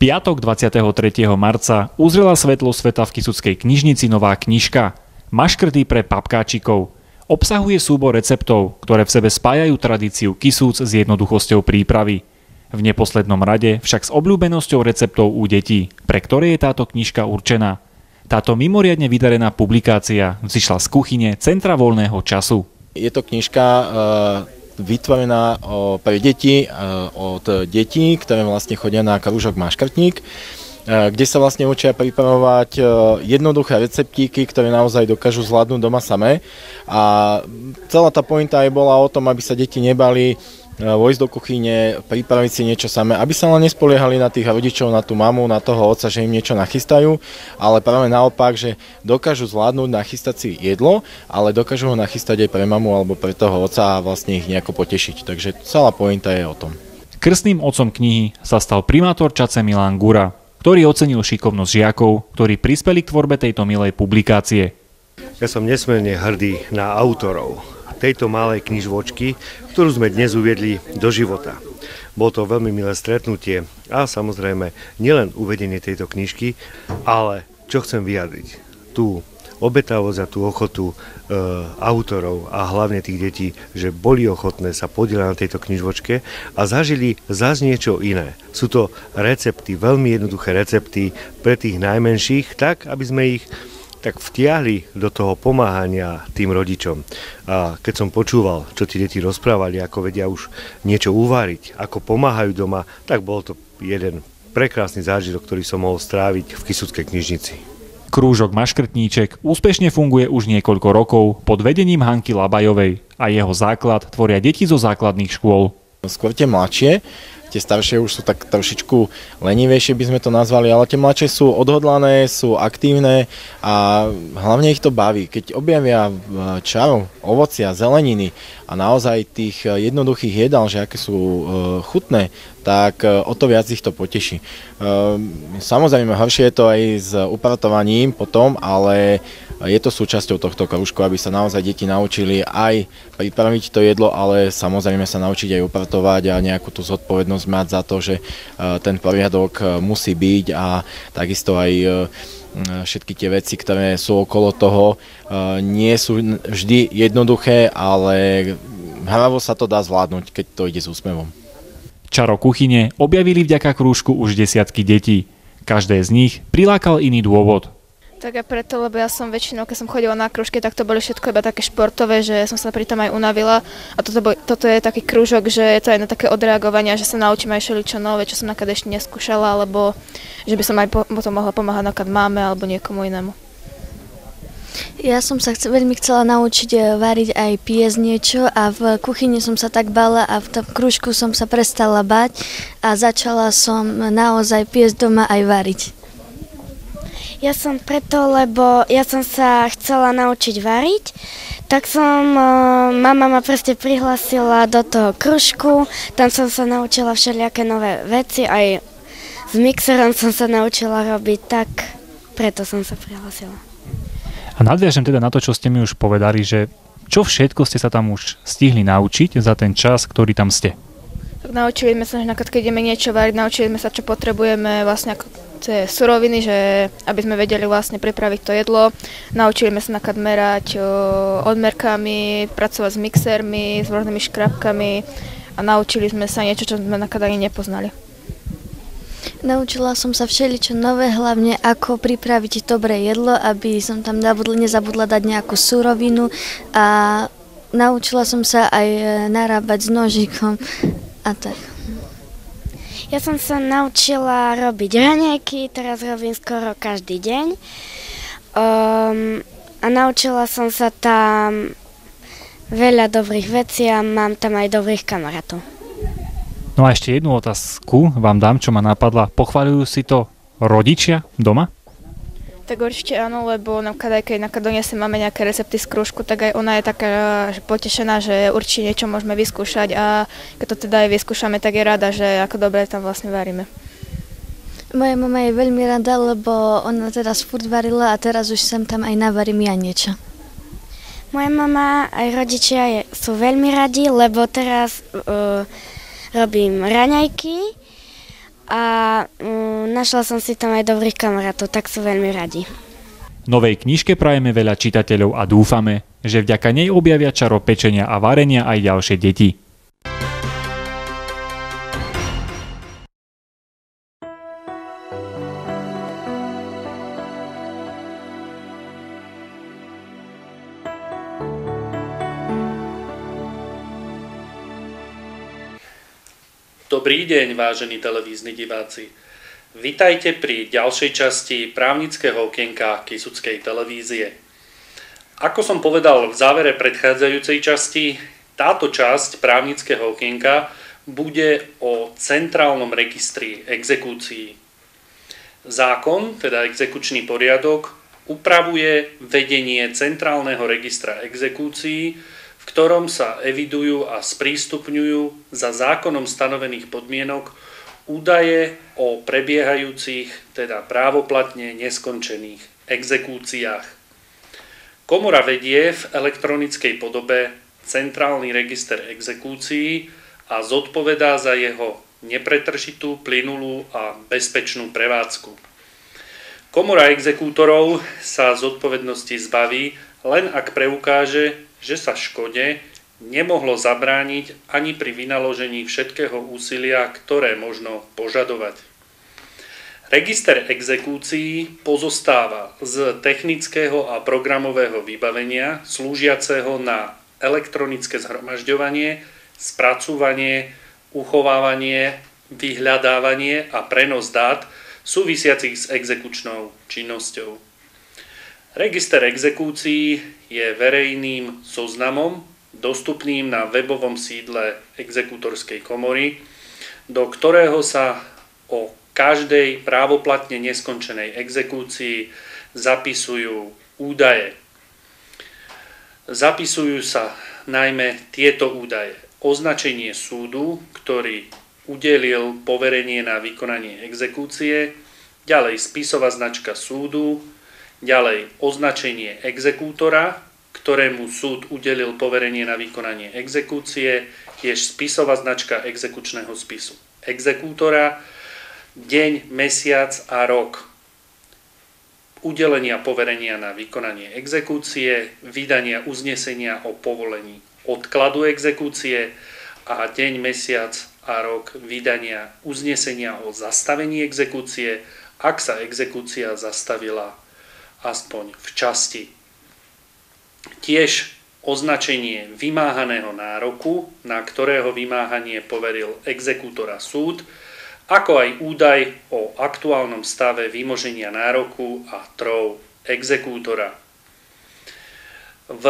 piatok 23. marca uzrela svetlo sveta v Kisuckej knižnici nová knižka Maškrty pre papkáčikov. Obsahuje súbor receptov, ktoré v sebe spájajú tradíciu Kisúc s jednoduchosťou prípravy. V neposlednom rade však s obľúbenosťou receptov u detí, pre ktoré je táto knižka určená. Táto mimoriadne vydarená publikácia vzýšla z kuchyne Centra voľného času. Je to knižka vytvorená pre deti, od detí, ktoré vlastne chodia na krúžok Maškrtník kde sa vlastne učia pripravovať jednoduché receptíky, ktoré naozaj dokážu zvládnuť doma samé. A celá tá pointa aj bola o tom, aby sa deti nebali E, vojsť do kuchyne, pripraviť si niečo samé, aby sa len nespoliehali na tých rodičov, na tú mamu, na toho otca, že im niečo nachystajú, ale práve naopak, že dokážu zvládnuť nachystať si jedlo, ale dokážu ho nachystať aj pre mamu alebo pre toho otca a vlastne ich nejako potešiť. Takže celá pointa je o tom. Krstným otcom knihy sa stal primátor Čace Milan Gura, ktorý ocenil šikovnosť žiakov, ktorí prispeli k tvorbe tejto milej publikácie. Ja som nesmierne hrdý na autorov tejto malej knižvočky, ktorú sme dnes uviedli do života. Bolo to veľmi milé stretnutie a samozrejme nielen uvedenie tejto knižky, ale čo chcem vyjadriť? Tú obetavosť a tú ochotu e, autorov a hlavne tých detí, že boli ochotné sa podielať na tejto knižvočke a zažili zás niečo iné. Sú to recepty, veľmi jednoduché recepty pre tých najmenších, tak aby sme ich tak vtiahli do toho pomáhania tým rodičom. A keď som počúval, čo tí deti rozprávali, ako vedia už niečo uváriť, ako pomáhajú doma, tak bol to jeden prekrásny zážitok, ktorý som mohol stráviť v Kisuckej knižnici. Krúžok Maškrtníček úspešne funguje už niekoľko rokov pod vedením Hanky Labajovej a jeho základ tvoria deti zo základných škôl. Skôr tie mladšie, Tie staršie už sú tak trošičku lenivejšie by sme to nazvali, ale tie mladšie sú odhodlané, sú aktívne a hlavne ich to baví. Keď objavia čaru, ovocia, zeleniny a naozaj tých jednoduchých jedál, že aké sú e, chutné, tak e, o to viac ich to poteší. E, samozrejme, horšie je to aj s upratovaním potom, ale je to súčasťou tohto kružku, aby sa naozaj deti naučili aj pripraviť to jedlo, ale samozrejme sa naučiť aj upratovať a nejakú tú zodpovednosť mať za to, že e, ten poriadok e, musí byť a takisto aj e, všetky tie veci, ktoré sú okolo toho, nie sú vždy jednoduché, ale hravo sa to dá zvládnuť, keď to ide s úsmevom. Čaro kuchyne objavili vďaka krúžku už desiatky detí. Každé z nich prilákal iný dôvod, tak a preto, lebo ja som väčšinou, keď som chodila na krúžky, tak to boli všetko iba také športové, že som sa pri tom aj unavila. A toto, bol, toto je taký krúžok, že je to aj na také odreagovania, že sa naučím aj čo nové, čo som nakad ešte neskúšala, alebo že by som aj po, potom mohla pomáhať nakad máme alebo niekomu inému. Ja som sa chce, veľmi chcela naučiť eh, variť aj piesť niečo a v kuchyni som sa tak bala a v tom krúžku som sa prestala bať a začala som naozaj piesť doma aj variť. Ja som preto, lebo ja som sa chcela naučiť variť, tak som, e, mama ma proste prihlasila do toho kružku, tam som sa naučila všelijaké nové veci, aj s mixerom som sa naučila robiť, tak preto som sa prihlasila. A nadviažem teda na to, čo ste mi už povedali, že čo všetko ste sa tam už stihli naučiť za ten čas, ktorý tam ste? Tak naučili sme sa, že keď ideme niečo variť, naučili sme sa, čo potrebujeme vlastne ako tie suroviny, že aby sme vedeli vlastne pripraviť to jedlo. Naučili sme sa nakad merať o, odmerkami, pracovať s mixermi, s rôznymi škrabkami a naučili sme sa niečo, čo sme nakad ani nepoznali. Naučila som sa všeličo nové, hlavne ako pripraviť dobré jedlo, aby som tam nezabudla dať nejakú surovinu a naučila som sa aj narábať s nožikom a tak. Ja som sa naučila robiť raňajky, teraz robím skoro každý deň. Um, a naučila som sa tam veľa dobrých vecí a mám tam aj dobrých kamarátov. No a ešte jednu otázku vám dám, čo ma napadla. Pochvaľujú si to rodičia doma? Tak určite áno, lebo napríklad aj keď napríklad doniesie máme nejaké recepty z krúžku, tak aj ona je taká že potešená, že určite niečo môžeme vyskúšať a keď to teda aj vyskúšame, tak je rada, že ako dobre tam vlastne varíme. Moja mama je veľmi rada, lebo ona teraz furt varila a teraz už sem tam aj navarím ja niečo. Moja mama aj rodičia je, sú veľmi radi, lebo teraz uh, robím raňajky a um, našla som si tam aj dobrých kamarátov, tak sú veľmi radi. Novej knižke prajeme veľa čitateľov a dúfame, že vďaka nej objavia čaro pečenia a varenia aj ďalšie deti. Dobrý deň, vážení televízni diváci. Vitajte pri ďalšej časti právnického okienka Kisuckej televízie. Ako som povedal v závere predchádzajúcej časti, táto časť právnického okienka bude o centrálnom registri exekúcií. Zákon, teda exekučný poriadok, upravuje vedenie centrálneho registra exekúcií, ktorom sa evidujú a sprístupňujú za zákonom stanovených podmienok údaje o prebiehajúcich, teda právoplatne neskončených exekúciách. Komora vedie v elektronickej podobe centrálny register exekúcií a zodpovedá za jeho nepretržitú, plynulú a bezpečnú prevádzku. Komora exekútorov sa zodpovednosti zbaví, len ak preukáže, že sa škode nemohlo zabrániť ani pri vynaložení všetkého úsilia, ktoré možno požadovať. Register exekúcií pozostáva z technického a programového vybavenia slúžiaceho na elektronické zhromažďovanie, spracúvanie, uchovávanie, vyhľadávanie a prenos dát súvisiacich s exekučnou činnosťou. Register exekúcií je verejným zoznamom dostupným na webovom sídle exekútorskej komory, do ktorého sa o každej právoplatne neskončenej exekúcii zapisujú údaje. Zapisujú sa najmä tieto údaje. Označenie súdu, ktorý udelil poverenie na vykonanie exekúcie, ďalej spisová značka súdu, Ďalej, označenie exekútora, ktorému súd udelil poverenie na vykonanie exekúcie, tiež spisová značka exekučného spisu. Exekútora, deň, mesiac a rok udelenia poverenia na vykonanie exekúcie, vydania uznesenia o povolení odkladu exekúcie a deň, mesiac a rok vydania uznesenia o zastavení exekúcie, ak sa exekúcia zastavila aspoň v časti. Tiež označenie vymáhaného nároku, na ktorého vymáhanie poveril exekútora súd, ako aj údaj o aktuálnom stave vymoženia nároku a trov exekútora. V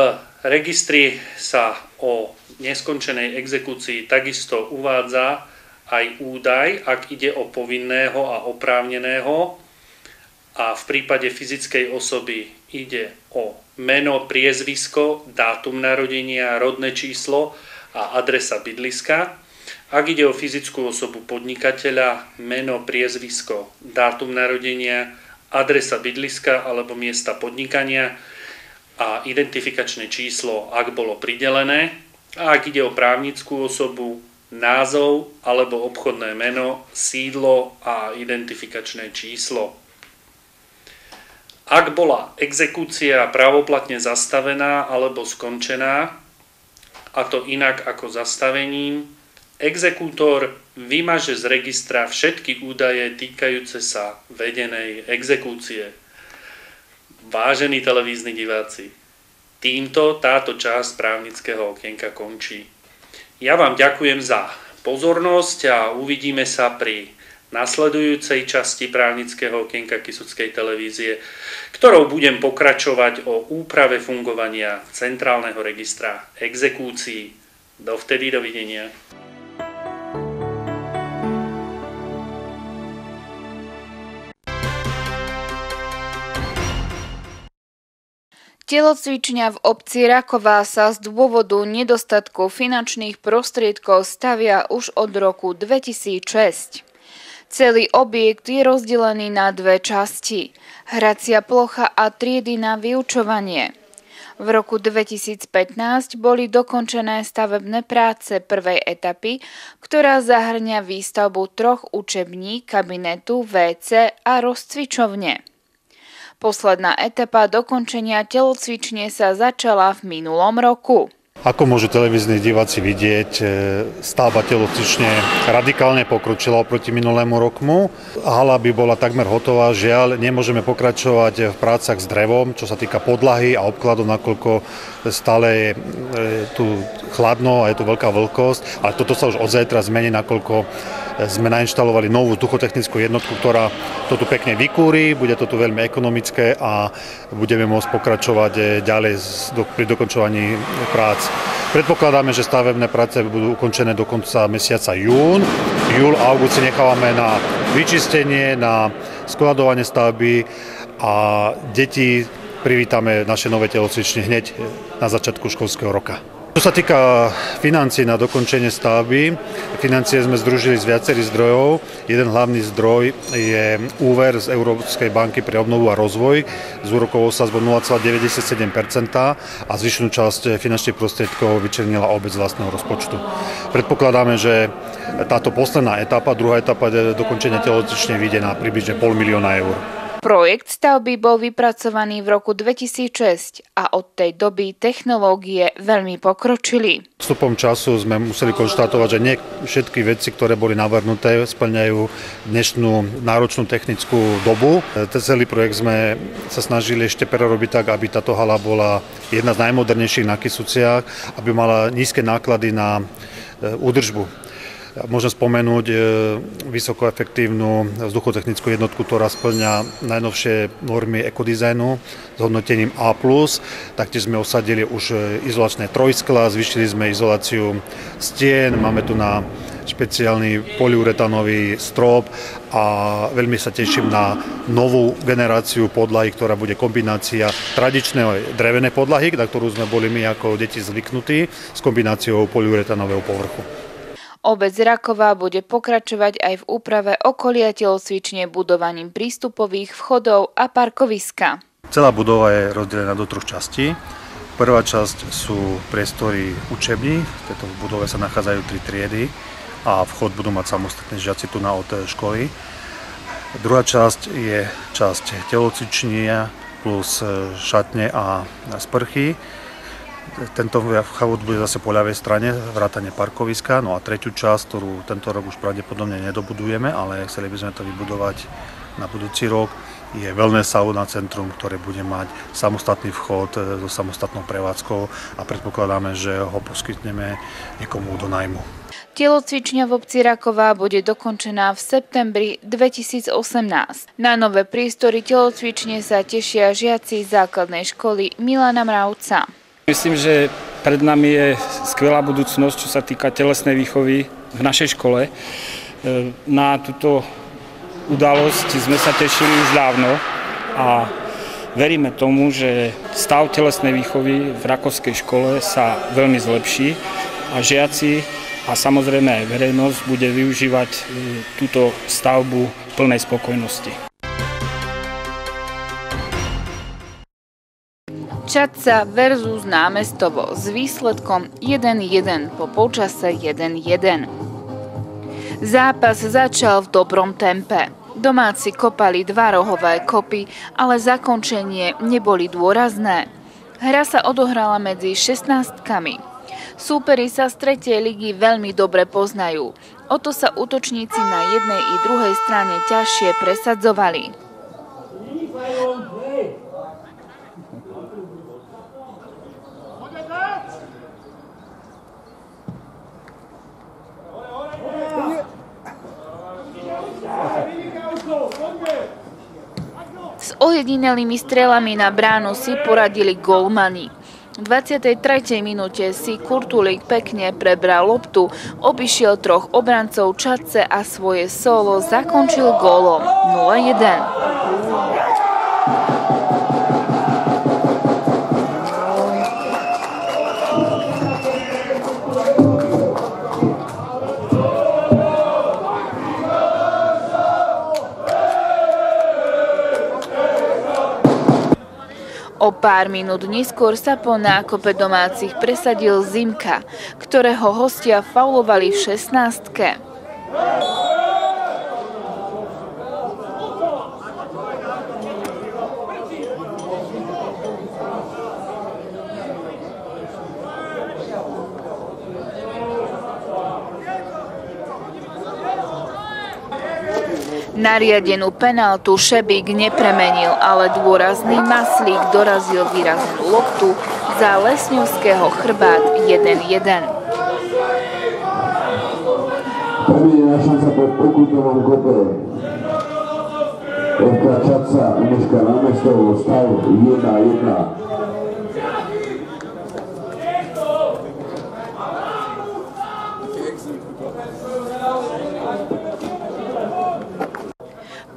registri sa o neskončenej exekúcii takisto uvádza aj údaj, ak ide o povinného a oprávneného, a v prípade fyzickej osoby ide o meno, priezvisko, dátum narodenia, rodné číslo a adresa bydliska. Ak ide o fyzickú osobu podnikateľa, meno, priezvisko, dátum narodenia, adresa bydliska alebo miesta podnikania a identifikačné číslo, ak bolo pridelené. A ak ide o právnickú osobu, názov alebo obchodné meno, sídlo a identifikačné číslo. Ak bola exekúcia právoplatne zastavená alebo skončená, a to inak ako zastavením, exekútor vymaže z registra všetky údaje týkajúce sa vedenej exekúcie. Vážení televízni diváci, týmto táto časť právnického okienka končí. Ja vám ďakujem za pozornosť a uvidíme sa pri nasledujúcej časti právnického okienka Kisuckej televízie, ktorou budem pokračovať o úprave fungovania Centrálneho registra exekúcií. Dovtedy dovidenia. Telocvičňa v obci Raková sa z dôvodu nedostatku finančných prostriedkov stavia už od roku 2006. Celý objekt je rozdelený na dve časti. Hracia plocha a triedy na vyučovanie. V roku 2015 boli dokončené stavebné práce prvej etapy, ktorá zahrňa výstavbu troch učební, kabinetu, WC a rozcvičovne. Posledná etapa dokončenia telocvične sa začala v minulom roku. Ako môžu televízni diváci vidieť, e, stavba telocvične radikálne pokročila oproti minulému roku. Hala by bola takmer hotová, žiaľ, nemôžeme pokračovať v prácach s drevom, čo sa týka podlahy a obkladov, nakoľko stále je e, tu chladno a je tu veľká vlhkosť, ale toto sa už od zajtra zmení, nakoľko sme nainštalovali novú vzduchotechnickú jednotku, ktorá to tu pekne vykúri, bude to tu veľmi ekonomické a budeme môcť pokračovať e, ďalej pri dokončovaní prác. Predpokladáme, že stavebné práce budú ukončené do konca mesiaca jún. Júl august si nechávame na vyčistenie, na skladovanie stavby a deti privítame naše nové telocvične hneď na začiatku školského roka. Čo sa týka financí na dokončenie stavby, financie sme združili z viacerých zdrojov. Jeden hlavný zdroj je úver z Európskej banky pre obnovu a rozvoj z úrokovou sazbou 0,97% a zvyšnú časť finančných prostriedkov vyčernila obec vlastného rozpočtu. Predpokladáme, že táto posledná etapa, druhá etapa dokončenia telocvične vyjde na približne pol milióna eur. Projekt stavby bol vypracovaný v roku 2006 a od tej doby technológie veľmi pokročili. Vstupom času sme museli konštatovať, že nie všetky veci, ktoré boli navrhnuté, splňajú dnešnú náročnú technickú dobu. Ten celý projekt sme sa snažili ešte prerobiť tak, aby táto hala bola jedna z najmodernejších na Kisuciach, aby mala nízke náklady na e, údržbu. Môžem spomenúť e, vysokoefektívnu vzduchotechnickú jednotku, ktorá splňa najnovšie normy ekodizajnu s hodnotením A+. Taktiež sme osadili už e, izolačné trojskla, zvyšili sme izoláciu stien, máme tu na špeciálny poliuretanový strop a veľmi sa teším na novú generáciu podlahy, ktorá bude kombinácia tradičnej drevenej podlahy, na ktorú sme boli my ako deti zvyknutí, s kombináciou poliuretanového povrchu. Obec Raková bude pokračovať aj v úprave okolia telocvične budovaním prístupových vchodov a parkoviska. Celá budova je rozdelená do troch častí. Prvá časť sú priestory učební, v tejto budove sa nachádzajú tri triedy a vchod budú mať samostatné žiaci tu na od školy. Druhá časť je časť telocvičnia plus šatne a sprchy tento chavút bude zase po ľavej strane, vrátane parkoviska. No a tretiu časť, ktorú tento rok už pravdepodobne nedobudujeme, ale chceli by sme to vybudovať na budúci rok, je wellness sauna centrum, ktoré bude mať samostatný vchod e, so samostatnou prevádzkou a predpokladáme, že ho poskytneme niekomu do najmu. Telocvičňa v obci Raková bude dokončená v septembri 2018. Na nové prístory telocvične sa tešia žiaci základnej školy Milana Mravca. Myslím, že pred nami je skvelá budúcnosť, čo sa týka telesnej výchovy v našej škole. E, na túto udalosť sme sa tešili už dávno a veríme tomu, že stav telesnej výchovy v Rakovskej škole sa veľmi zlepší a žiaci a samozrejme aj verejnosť bude využívať e, túto stavbu plnej spokojnosti. Čadca versus námestovo s výsledkom 1-1 po polčase 1-1. Zápas začal v dobrom tempe. Domáci kopali dva rohové kopy, ale zakončenie neboli dôrazné. Hra sa odohrala medzi 16-kami. Súperi sa z tretej ligy veľmi dobre poznajú. O to sa útočníci na jednej i druhej strane ťažšie presadzovali. S ojedinelými strelami na bránu si poradili golmani. V 23. minúte si Kurtulík pekne prebral loptu, obišiel troch obrancov Čadce a svoje solo zakončil gólom 0-1. O pár minút neskôr sa po nákope domácich presadil Zimka, ktorého hostia faulovali v 16. Nariadenú penáltu Šebík nepremenil, ale dôrazný Maslík dorazil výraznú loktu za Lesňovského chrbát 1-1. Prvý šanca po pokutovom kope. FK Čaca, Aneška Námestovo, stav 1-1.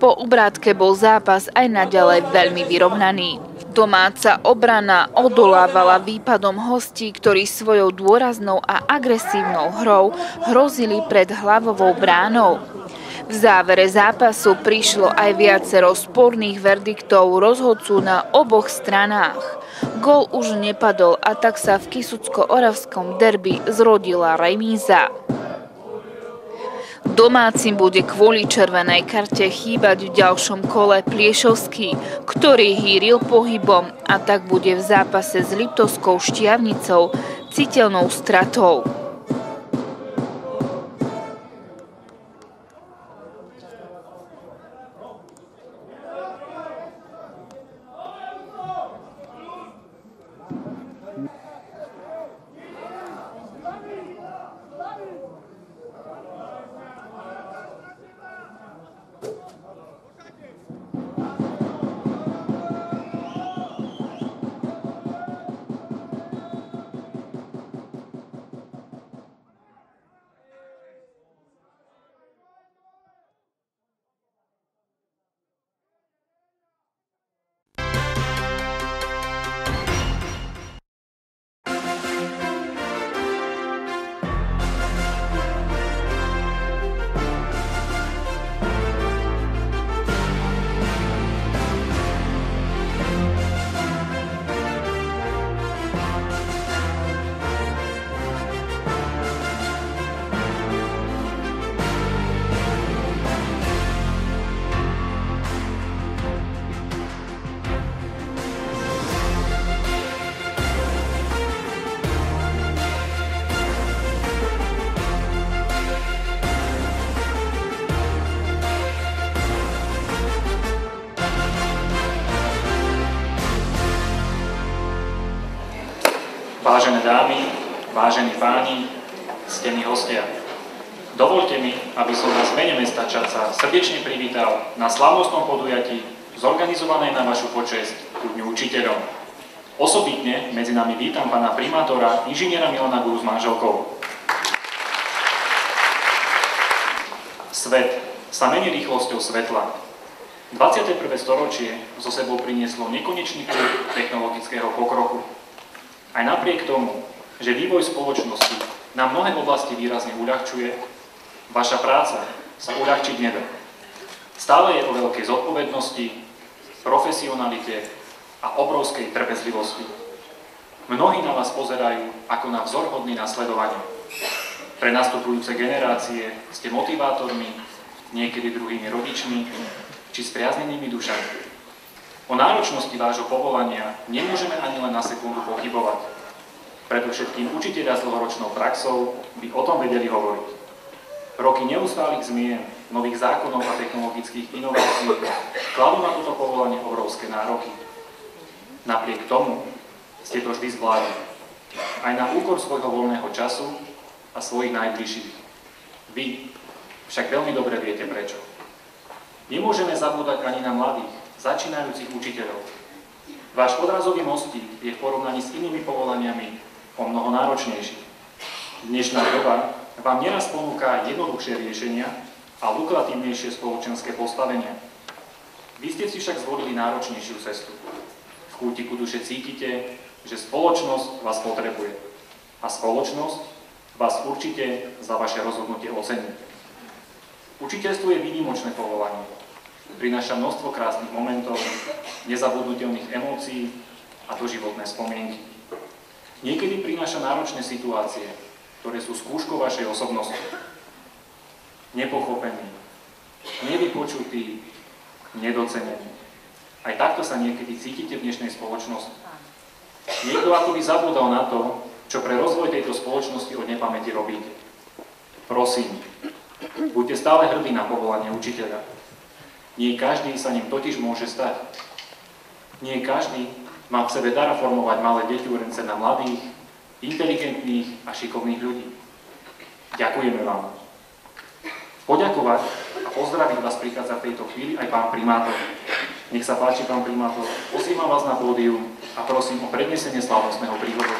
Po obrátke bol zápas aj naďalej veľmi vyrovnaný. Domáca obrana odolávala výpadom hostí, ktorí svojou dôraznou a agresívnou hrou hrozili pred hlavovou bránou. V závere zápasu prišlo aj viacero sporných verdiktov rozhodcu na oboch stranách. Gól už nepadol a tak sa v Kisucko-Oravskom derby zrodila remíza. Domácim bude kvôli červenej karte chýbať v ďalšom kole Pliešovský, ktorý hýril pohybom a tak bude v zápase s Liptovskou štiavnicou citeľnou stratou. Páni, stení hostia. Dovolte mi, aby som vás mene mesta Čaca srdečne privítal na slavnostnom podujatí zorganizované na vašu počesť ku Dňu učiteľom. Osobitne medzi nami vítam pána primátora, inžiniera Milana Guru s manželkou. Svet sa mení rýchlosťou svetla. 21. storočie zo sebou prinieslo nekonečný technologického pokroku. Aj napriek tomu, že vývoj spoločnosti na mnohé oblasti výrazne uľahčuje, vaša práca sa uľahčiť nedá. Stále je o veľkej zodpovednosti, profesionalite a obrovskej trpezlivosti. Mnohí na vás pozerajú ako na vzor hodný nasledovanie. Pre nastupujúce generácie ste motivátormi, niekedy druhými rodičmi či spriaznenými dušami. O náročnosti vášho povolania nemôžeme ani len na sekundu pochybovať. Predovšetkým učiteľia s dlhoročnou praxou by o tom vedeli hovoriť. Roky neustálých zmien, nových zákonov a technologických inovácií kladú na toto povolanie obrovské nároky. Napriek tomu ste to vždy zvládli. Aj na úkor svojho voľného času a svojich najbližších. Vy však veľmi dobre viete prečo. Nemôžeme zabúdať ani na mladých, začínajúcich učiteľov. Váš odrazový mostík je v porovnaní s inými povolaniami o mnoho náročnejší. Dnešná doba vám neraz ponúka jednoduchšie riešenia a lukratívnejšie spoločenské postavenia. Vy ste si však zvolili náročnejšiu cestu. V kútiku duše cítite, že spoločnosť vás potrebuje. A spoločnosť vás určite za vaše rozhodnutie ocení. Učiteľstvo je výnimočné povolanie prináša množstvo krásnych momentov, nezabudnutelných emócií a doživotné spomienky. Niekedy prináša náročné situácie, ktoré sú skúškou vašej osobnosti. Nepochopený, nevypočutý, nedocenený. Aj takto sa niekedy cítite v dnešnej spoločnosti. Niekto akoby zabudol na to, čo pre rozvoj tejto spoločnosti od nepamäti robíte. Prosím, buďte stále hrdí na povolanie učiteľa. Nie každý sa ním totiž môže stať. Nie každý má v sebe dara formovať malé deťúrence na mladých, inteligentných a šikovných ľudí. Ďakujeme vám. Poďakovať a pozdraviť vás prichádza v tejto chvíli aj pán primátor. Nech sa páči, pán primátor, posímam vás na pódium a prosím o prednesenie slavnostného príhodu.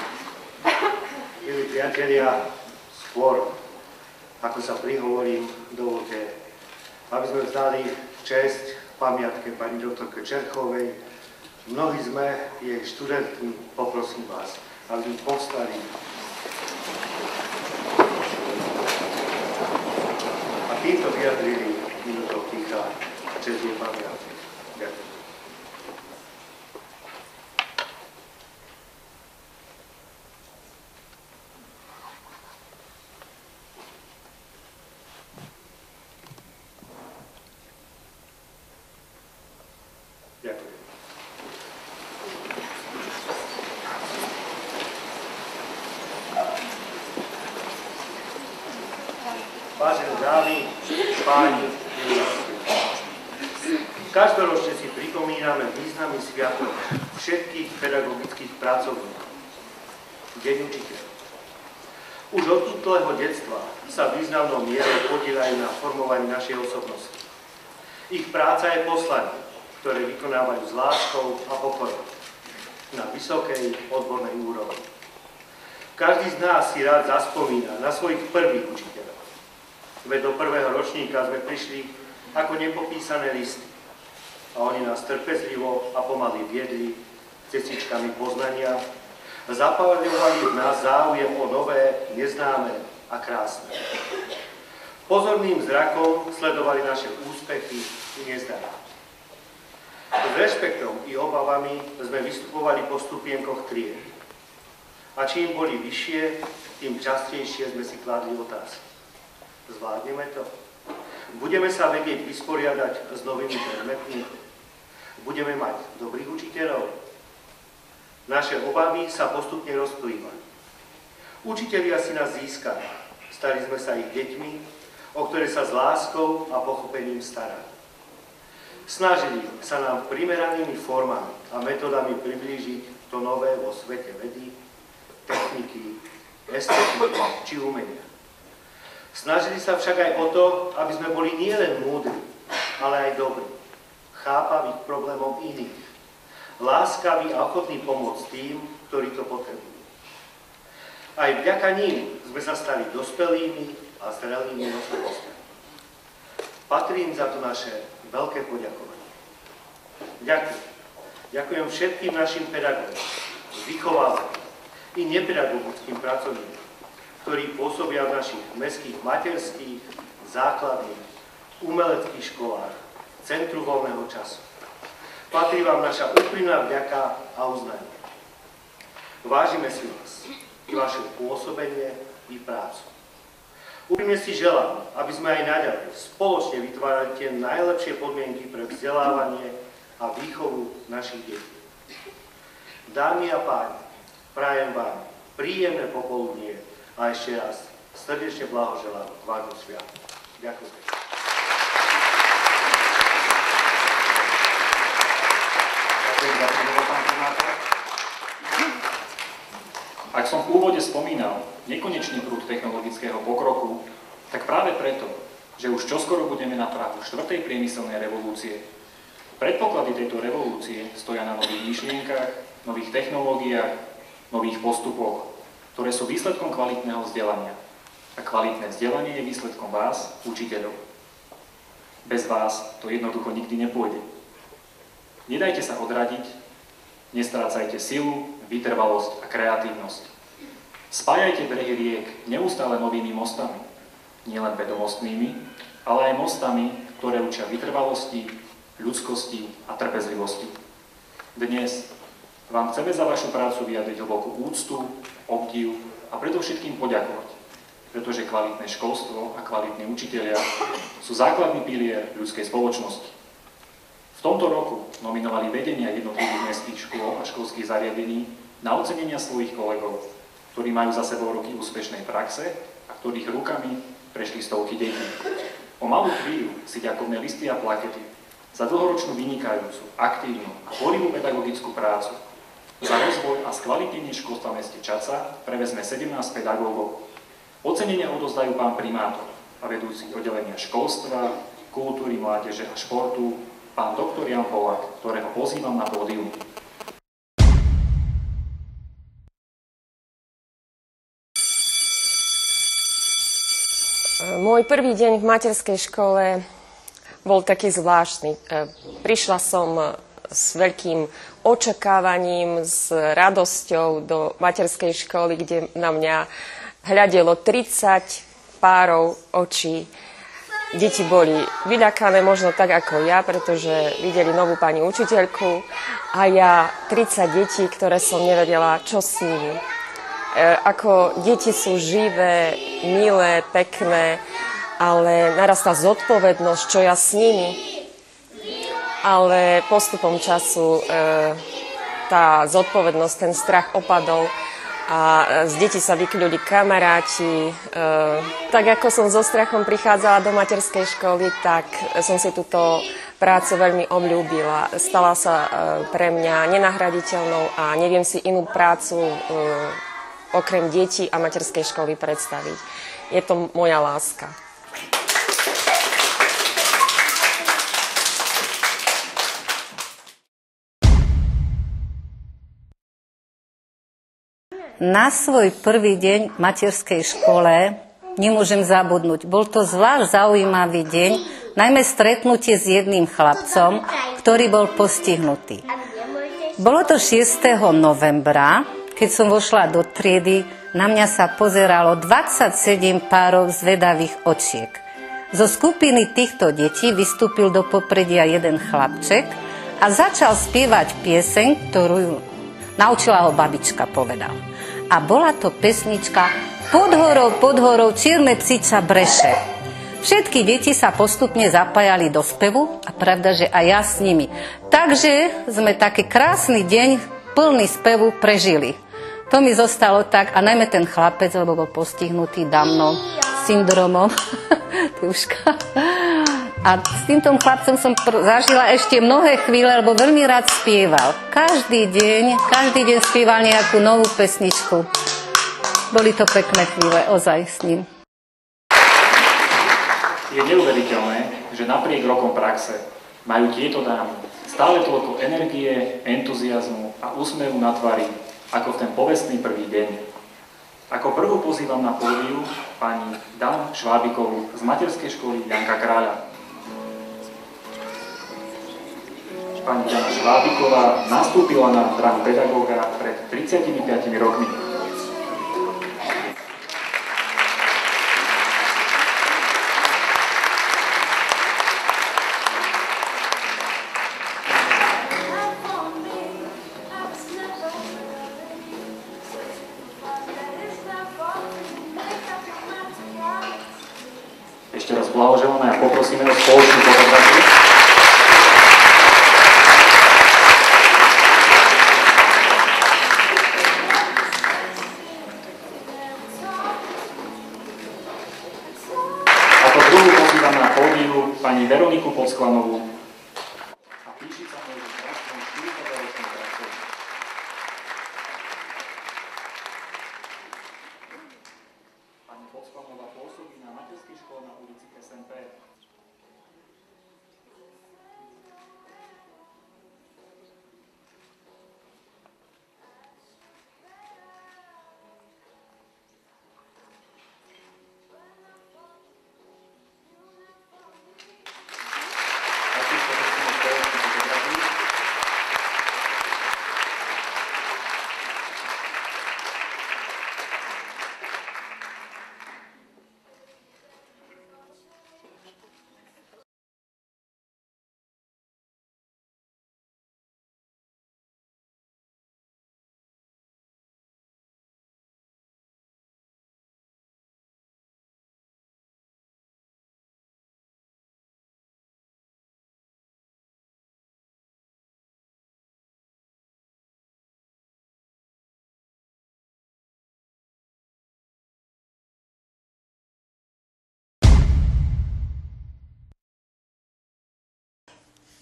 Milí priatelia, skôr ako sa prihovorím, dovolte, aby sme vzdali čest pamiatke pani doktorke Čerchovej. Mnohí sme jej študentmi, poprosím vás, aby povstali týmto vyjadrili minútou ticha čest jej pamiatky. Ďakujem. Vážené dámy, páni, každoročne si pripomíname významný sviatok všetkých pedagogických pracovníkov. Deň učiteľ. Už od útleho detstva sa významnou mierou podielajú na formovaní našej osobnosti. Ich práca je poslanie, ktoré vykonávajú s láskou a pokorou na vysokej odbornej úrovni. Každý z nás si rád zaspomína na svojich prvých učiteľov. Veď do prvého ročníka sme prišli ako nepopísané listy. A oni nás trpezlivo a pomaly viedli cestičkami poznania, zapáľovali v nás záujem o nové, neznáme a krásne. Pozorným zrakom sledovali naše úspechy i nezdania. S rešpektom i obavami sme vystupovali po stupienkoch tried. A čím boli vyššie, tým častejšie sme si kladli otázky. Zvládneme to? Budeme sa vedieť vysporiadať s novými predmetmi? Budeme mať dobrých učiteľov? Naše obavy sa postupne rozplývali. Učitelia si nás získali. Stali sme sa ich deťmi, o ktoré sa s láskou a pochopením starali. Snažili sa nám primeranými formami a metodami priblížiť to nové vo svete vedy, techniky, estetiky či umenia. Snažili sa však aj o to, aby sme boli nielen múdri, ale aj dobrí, chápaví problémom iných, láskaví a ochotní pomôcť tým, ktorí to potrebujú. Aj vďaka ním sme sa stali dospelými a zrelými osobnostiami. Patrí za to naše veľké poďakovanie. Ďakujem. Ďakujem všetkým našim pedagógom, vychovávateľom i nepedagogickým pracovníkom, ktorí pôsobia v našich mestských materských, základných, umeleckých školách, centru voľného času. Patrí vám naša úprimná vďaka a uznanie. Vážime si vás i vaše pôsobenie i prácu. Úprimne si želám, aby sme aj naďalej spoločne vytvárali tie najlepšie podmienky pre vzdelávanie a výchovu našich detí. Dámy a páni, prajem vám príjemné popoludnie a ešte raz srdečne blahoželám k vášmu sviatu. Ďakujem. Ďakujem za slovo, pán primátor. Ak som v úvode spomínal nekonečný prúd technologického pokroku, tak práve preto, že už čoskoro budeme na prahu štvrtej priemyselnej revolúcie. Predpoklady tejto revolúcie stoja na nových myšlienkach, nových technológiách, nových postupoch, ktoré sú výsledkom kvalitného vzdelania. A kvalitné vzdelanie je výsledkom vás, učiteľov. Bez vás to jednoducho nikdy nepôjde. Nedajte sa odradiť, nestrácajte silu, vytrvalosť a kreatívnosť. Spájajte brehy riek neustále novými mostami, nielen vedomostnými, ale aj mostami, ktoré učia vytrvalosti, ľudskosti a trpezlivosti. Dnes, vám chceme za vašu prácu vyjadriť hlbokú úctu, obdiv a predovšetkým poďakovať, pretože kvalitné školstvo a kvalitní učitelia sú základný pilier ľudskej spoločnosti. Tomto roku nominovali vedenia jednotlivých mestských škôl a školských zariadení na ocenenia svojich kolegov, ktorí majú za sebou roky úspešnej praxe a ktorých rukami prešli stovky detí. O malú chvíľu si ďakovné listy a plakety za dlhoročnú vynikajúcu, aktívnu a tvorivú pedagogickú prácu za rozvoj a skvalitnenie školstva meste Čaca prevezme 17 pedagógov. Ocenenia odozdajú pán primátor a vedúci oddelenia školstva, kultúry, mládeže a športu, pán doktor Jan Polak, ktorého pozývam na pódium. Môj prvý deň v materskej škole bol taký zvláštny. Prišla som s veľkým očakávaním, s radosťou do materskej školy, kde na mňa hľadelo 30 párov očí. Deti boli vyľakané možno tak ako ja, pretože videli novú pani učiteľku a ja 30 detí, ktoré som nevedela, čo s nimi. E, ako deti sú živé, milé, pekné, ale narastá zodpovednosť, čo ja s nimi ale postupom času e, tá zodpovednosť, ten strach opadol a e, z detí sa vykľuli kamaráti. E, tak ako som so strachom prichádzala do materskej školy, tak som si túto prácu veľmi obľúbila. Stala sa e, pre mňa nenahraditeľnou a neviem si inú prácu okrem detí a materskej školy predstaviť. Je to moja láska. Na svoj prvý deň v materskej škole nemôžem zabudnúť. Bol to zvlášť zaujímavý deň, najmä stretnutie s jedným chlapcom, ktorý bol postihnutý. Bolo to 6. novembra, keď som vošla do triedy, na mňa sa pozeralo 27 párov zvedavých očiek. Zo skupiny týchto detí vystúpil do popredia jeden chlapček a začal spievať pieseň, ktorú naučila ho babička, povedal a bola to pesnička Pod horou, pod horou, čierne psica breše. Všetky deti sa postupne zapájali do spevu a pravda, že aj ja s nimi. Takže sme taký krásny deň plný spevu prežili. To mi zostalo tak, a najmä ten chlapec, lebo bol postihnutý damnou syndromom. A s týmto chlapcom som pr- zažila ešte mnohé chvíle, lebo veľmi rád spieval. Každý deň, každý deň spieval nejakú novú pesničku. Boli to pekné chvíle, ozaj s ním. Je neuveriteľné, že napriek rokom praxe majú tieto dámy stále toľko energie, entuziasmu a úsmevu na tvári, ako v ten povestný prvý deň. Ako prvú pozývam na pódiu pani Dan Švábikovú z materskej školy Janka Kráľa. Pani Jana Švábiková nastúpila na dráhu pedagóga pred 35 rokmi.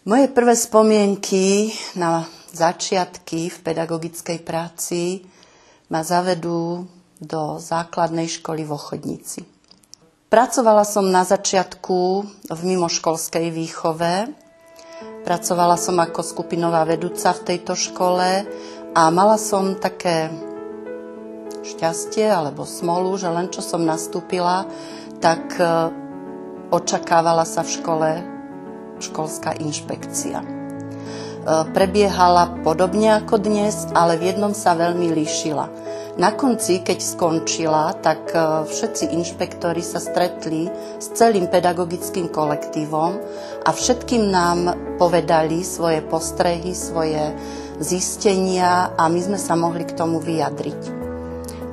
Moje prvé spomienky na začiatky v pedagogickej práci ma zavedú do základnej školy v Ochodnici. Pracovala som na začiatku v mimoškolskej výchove. Pracovala som ako skupinová vedúca v tejto škole a mala som také šťastie alebo smolu, že len čo som nastúpila, tak e, očakávala sa v škole školská inšpekcia. E, prebiehala podobne ako dnes, ale v jednom sa veľmi líšila. Na konci, keď skončila, tak e, všetci inšpektori sa stretli s celým pedagogickým kolektívom a všetkým nám povedali svoje postrehy, svoje zistenia a my sme sa mohli k tomu vyjadriť.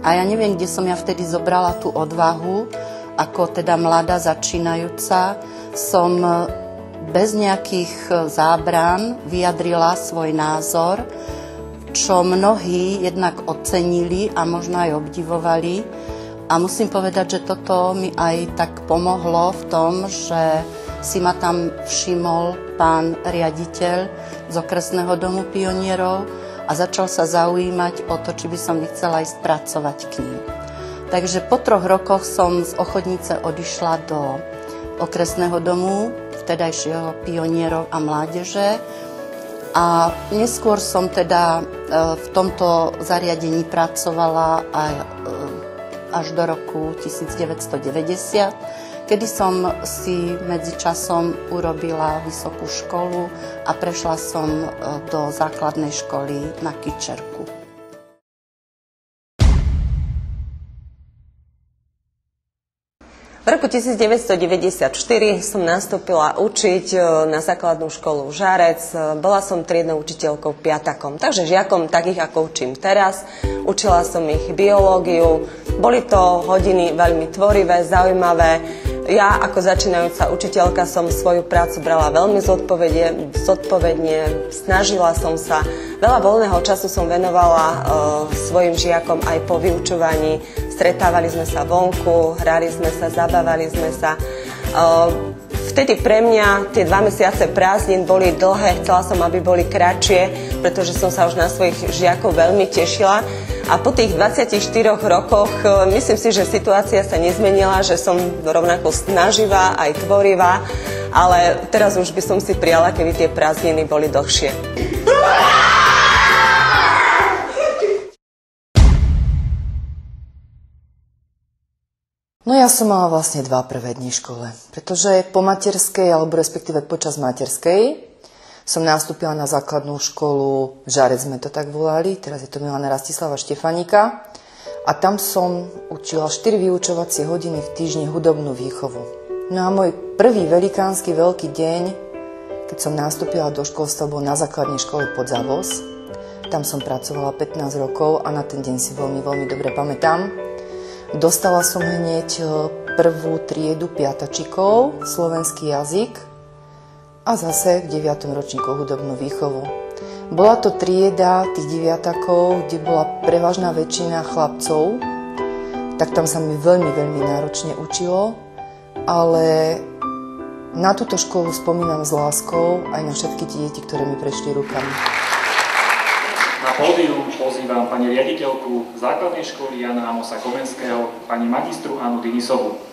A ja neviem, kde som ja vtedy zobrala tú odvahu, ako teda mladá začínajúca, som bez nejakých zábran vyjadrila svoj názor, čo mnohí jednak ocenili a možno aj obdivovali. A musím povedať, že toto mi aj tak pomohlo v tom, že si ma tam všimol pán riaditeľ z okresného domu pionierov a začal sa zaujímať o to, či by som nechcela ísť pracovať k ním. Takže po troch rokoch som z Ochodnice odišla do okresného domu vtedajšieho pionierov a mládeže a neskôr som teda e, v tomto zariadení pracovala aj e, až do roku 1990 kedy som si medzi časom urobila vysokú školu a prešla som e, do základnej školy na Kičerku. V roku 1994 som nastúpila učiť e, na základnú školu Žárec. E, bola som triednou učiteľkou piatakom, takže žiakom takých, ako učím teraz. Učila som ich biológiu. Boli to hodiny veľmi tvorivé, zaujímavé. Ja ako začínajúca učiteľka som svoju prácu brala veľmi zodpovedne, zodpovedne snažila som sa. Veľa voľného času som venovala uh, svojim žiakom aj po vyučovaní. Stretávali sme sa vonku, hrali sme sa, zabávali sme sa. Uh, vtedy pre mňa tie dva mesiace prázdnin boli dlhé, chcela som, aby boli kratšie, pretože som sa už na svojich žiakov veľmi tešila. A po tých 24 rokoch e, myslím si, že situácia sa nezmenila, že som rovnako snaživá aj tvorivá, ale teraz už by som si prijala, keby tie prázdniny boli dlhšie. No ja som mala vlastne dva prvé dni škole, pretože po materskej, alebo respektíve počas materskej, som nastúpila na základnú školu, Žarec sme to tak volali, teraz je to Milana Rastislava Štefanika. A tam som učila 4 vyučovacie hodiny v týždni hudobnú výchovu. No a môj prvý velikánsky veľký deň, keď som nastúpila do školstva, bol na základnej škole pod Zavos. Tam som pracovala 15 rokov a na ten deň si veľmi, veľmi dobre pamätám. Dostala som hneď eh, prvú triedu piatačikov, slovenský jazyk, a zase v 9. ročníku hudobnú výchovu. Bola to trieda tých deviatakov, kde bola prevažná väčšina chlapcov, tak tam sa mi veľmi, veľmi náročne učilo, ale na túto školu spomínam s láskou aj na všetky tie deti, ktoré mi prešli rukami. Na pódium pozývam pani riaditeľku základnej školy Jana Amosa Komenského, pani magistru Anu Dinisovu.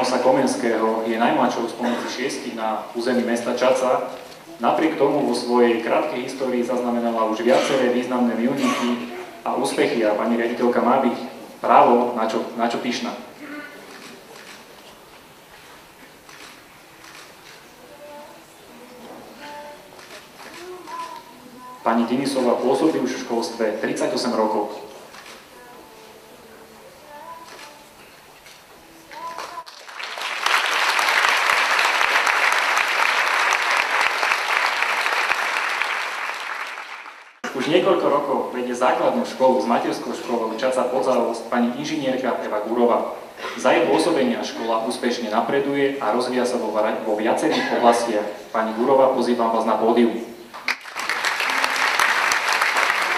Amosa Komenského je najmladšou spomedzi šiestich na území mesta Čaca. Napriek tomu vo svojej krátkej histórii zaznamenala už viaceré významné milníky a úspechy a pani riaditeľka má byť právo na čo, na čo pyšná. Pani Denisová pôsobí už v školstve 38 rokov. Niekoľko rokov vedie základnú školu s materskou školou Čaca Podzavost pani inžinierka Eva Gurova. Za jej pôsobenia škola úspešne napreduje a rozvíja sa vo, vo viacerých oblastiach. Pani Gurova, pozývam vás na pódium.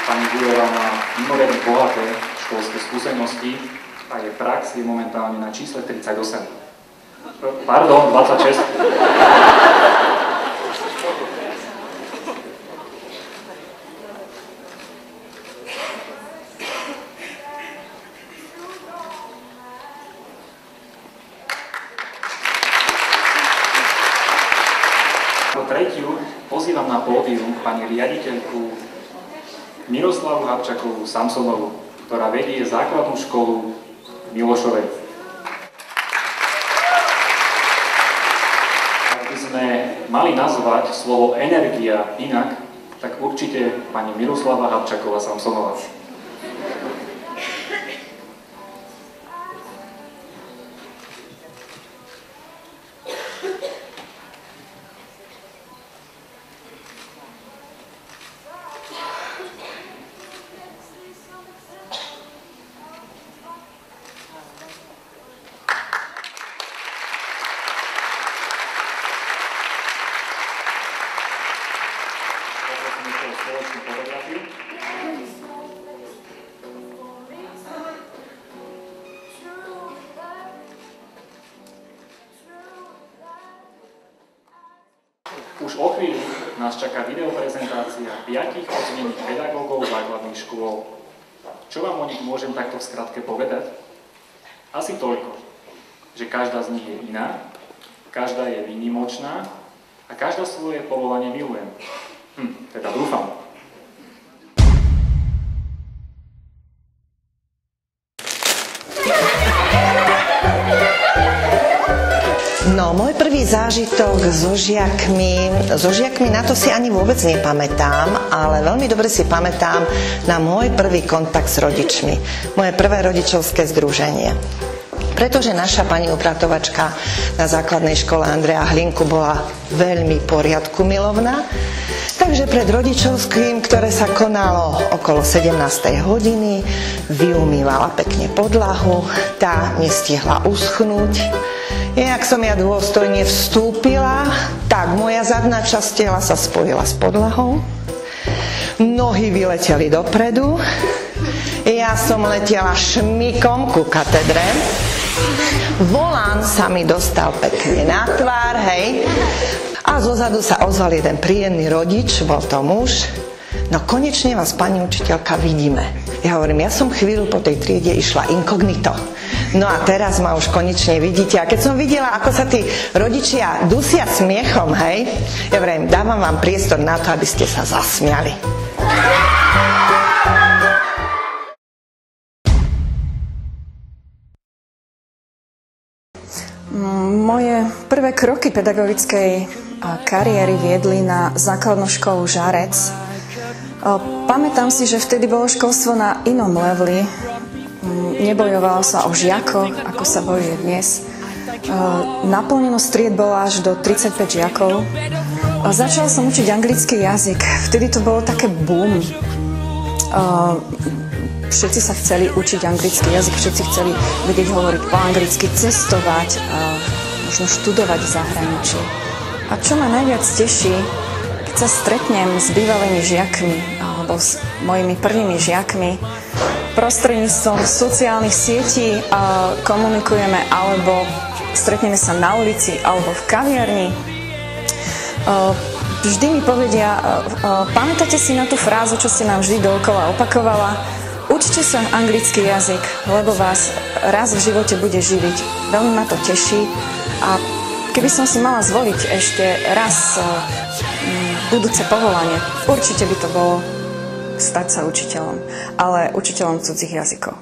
Pani Gurova má mimoriadne bohaté školské skúsenosti a je prax je momentálne na čísle 38. Pardon, 26. Ako tretiu pozývam na pódium pani riaditeľku Miroslavu Habčakovú Samsonovu, ktorá vedie základnú školu Milošovej. Ak by sme mali nazvať slovo energia inak, tak určite pani Miroslava Habčaková Samsonová. Už o chvíľu nás čaká videoprezentácia piatich ocenených pedagógov základných škôl. Čo vám o nich môžem takto v skratke povedať? Asi toľko, že každá z nich je iná, každá je výnimočná a každá svoje povolanie miluje. Hm, teda dúfam. No, môj prvý zážitok so žiakmi, so žiakmi na to si ani vôbec nepamätám, ale veľmi dobre si pamätám na môj prvý kontakt s rodičmi. Moje prvé rodičovské združenie. Pretože naša pani upratovačka na základnej škole Andrea Hlinku bola veľmi poriadku milovná, takže pred rodičovským, ktoré sa konalo okolo 17. hodiny, vyumývala pekne podlahu, tá nestihla uschnúť, Jak som ja dôstojne vstúpila, tak moja zadná časť tela sa spojila s podlahou, nohy vyleteli dopredu, ja som letela šmikom ku katedre, volán sa mi dostal pekne na tvár, hej, a zozadu sa ozval jeden príjemný rodič, bol to muž, no konečne vás, pani učiteľka, vidíme. Ja hovorím, ja som chvíľu po tej triede išla inkognito. No a teraz ma už konečne vidíte. A keď som videla, ako sa tí rodičia dusia smiechom, hej, ja vrajím, dávam vám priestor na to, aby ste sa zasmiali. Moje prvé kroky pedagogickej kariéry viedli na základnú školu Žarec. Pamätám si, že vtedy bolo školstvo na inom leveli. Nebojovalo sa o žiakov, ako sa bojuje dnes. Naplnenosť tried bola až do 35 žiakov. Začala som učiť anglický jazyk. Vtedy to bolo také boom. Všetci sa chceli učiť anglický jazyk, všetci chceli vedieť hovoriť po anglicky, cestovať, možno študovať v zahraničí. A čo ma najviac teší, keď sa stretnem s bývalými žiakmi alebo s mojimi prvými žiakmi, prostredníctvom sociálnych sietí komunikujeme alebo stretneme sa na ulici alebo v kaviarni. Vždy mi povedia, pamätáte si na tú frázu, čo ste nám vždy dookola opakovala? Učte sa anglický jazyk, lebo vás raz v živote bude živiť. Veľmi ma to teší a keby som si mala zvoliť ešte raz budúce povolanie, určite by to bolo stať sa učiteľom, ale učiteľom cudzích jazykov.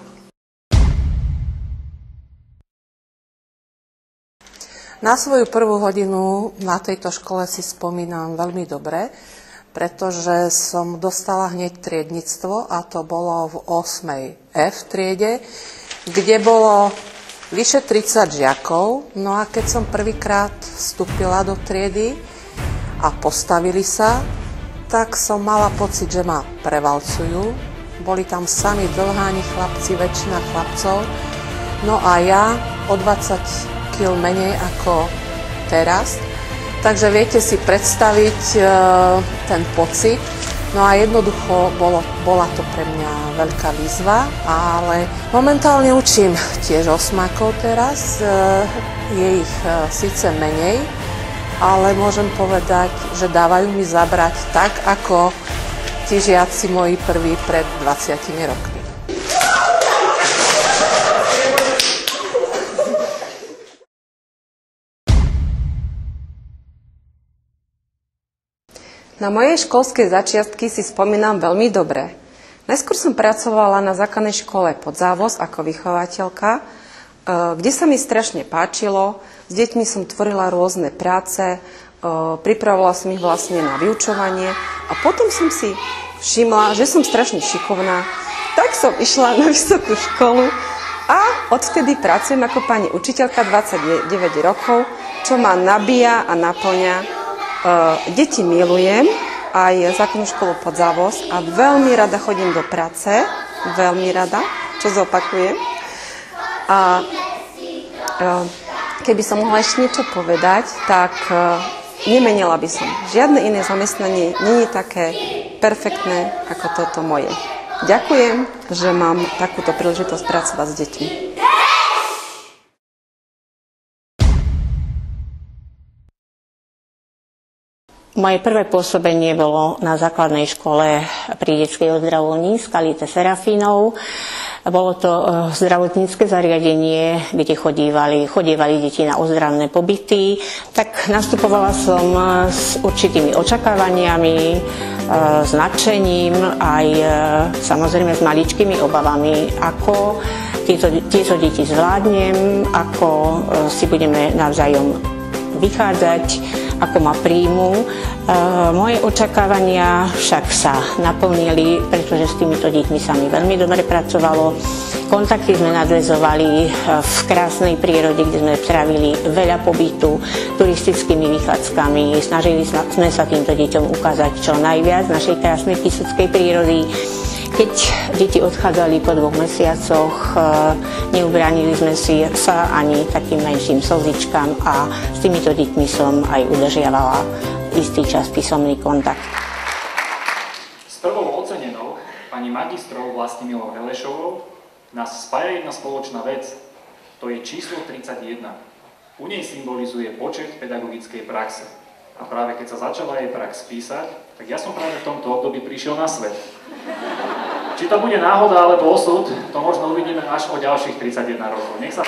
Na svoju prvú hodinu na tejto škole si spomínam veľmi dobre, pretože som dostala hneď triednictvo a to bolo v 8. F triede, kde bolo vyše 30 žiakov. No a keď som prvýkrát vstúpila do triedy a postavili sa, tak som mala pocit, že ma prevalcujú. Boli tam sami dlháni chlapci, väčšina chlapcov. No a ja o 20 kg menej ako teraz. Takže viete si predstaviť e, ten pocit. No a jednoducho bolo, bola to pre mňa veľká výzva, ale momentálne učím tiež osmakov teraz. Je ich e, síce menej, ale môžem povedať, že dávajú mi zabrať tak, ako tí žiaci moji prví pred 20 rokmi. Na mojej školskej začiatky si spomínam veľmi dobre. Najskôr som pracovala na základnej škole pod závoz ako vychovateľka, e, kde sa mi strašne páčilo. S deťmi som tvorila rôzne práce, e, pripravovala som ich vlastne na vyučovanie a potom som si všimla, že som strašne šikovná, tak som išla na vysokú školu a odvtedy pracujem ako pani učiteľka 29 rokov, čo ma nabíja a naplňa deti milujem, aj základnú školu pod závoz a veľmi rada chodím do práce, veľmi rada, čo zopakujem. A eh, keby som mohla ešte niečo povedať, tak eh, nemenila by som. Žiadne iné zamestnanie nie je také perfektné ako toto moje. Ďakujem, že mám takúto príležitosť pracovať s deťmi. Moje prvé pôsobenie bolo na základnej škole pri detskej ozdravovni Skalice Serafínov. Bolo to e, zdravotnícke zariadenie, kde chodívali, chodívali deti na ozdravné pobyty. Tak nastupovala som e, s určitými očakávaniami, e, s nadšením, aj samozrejme s maličkými obavami, ako tieto, tieto deti zvládnem, ako si budeme navzájom vychádzať, ako ma príjmu. E, moje očakávania však sa naplnili, pretože s týmito deťmi sa mi veľmi dobre pracovalo. Kontakty sme nadvezovali e, v krásnej prírode, kde sme trávili veľa pobytu turistickými vychádzkami. Snažili sme sa týmto deťom ukázať čo najviac našej krásnej kisuckej prírody. Keď deti odchádzali po dvoch mesiacoch, e, neubránili sme si sa ani takým menším slzičkám a s týmito deťmi som aj udržiavala istý čas písomný kontakt. S prvou ocenenou, pani magistrou Vlastimilou Helešovou, nás spája jedna spoločná vec. To je číslo 31. U nej symbolizuje počet pedagogickej praxe. A práve keď sa začala jej prax písať, tak ja som práve v tomto období prišiel na svet. Či to bude náhoda alebo osud, to možno uvidíme až o ďalších 31 rokov. Nech sa...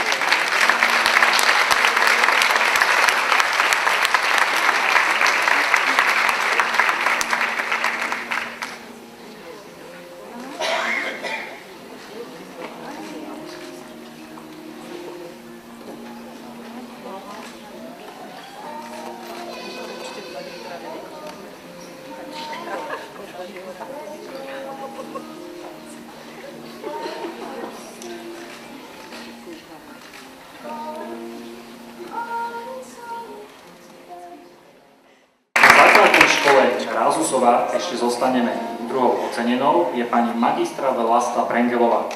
ešte zostaneme druhou ocenenou, je pani magistra Vlasta Prengelová.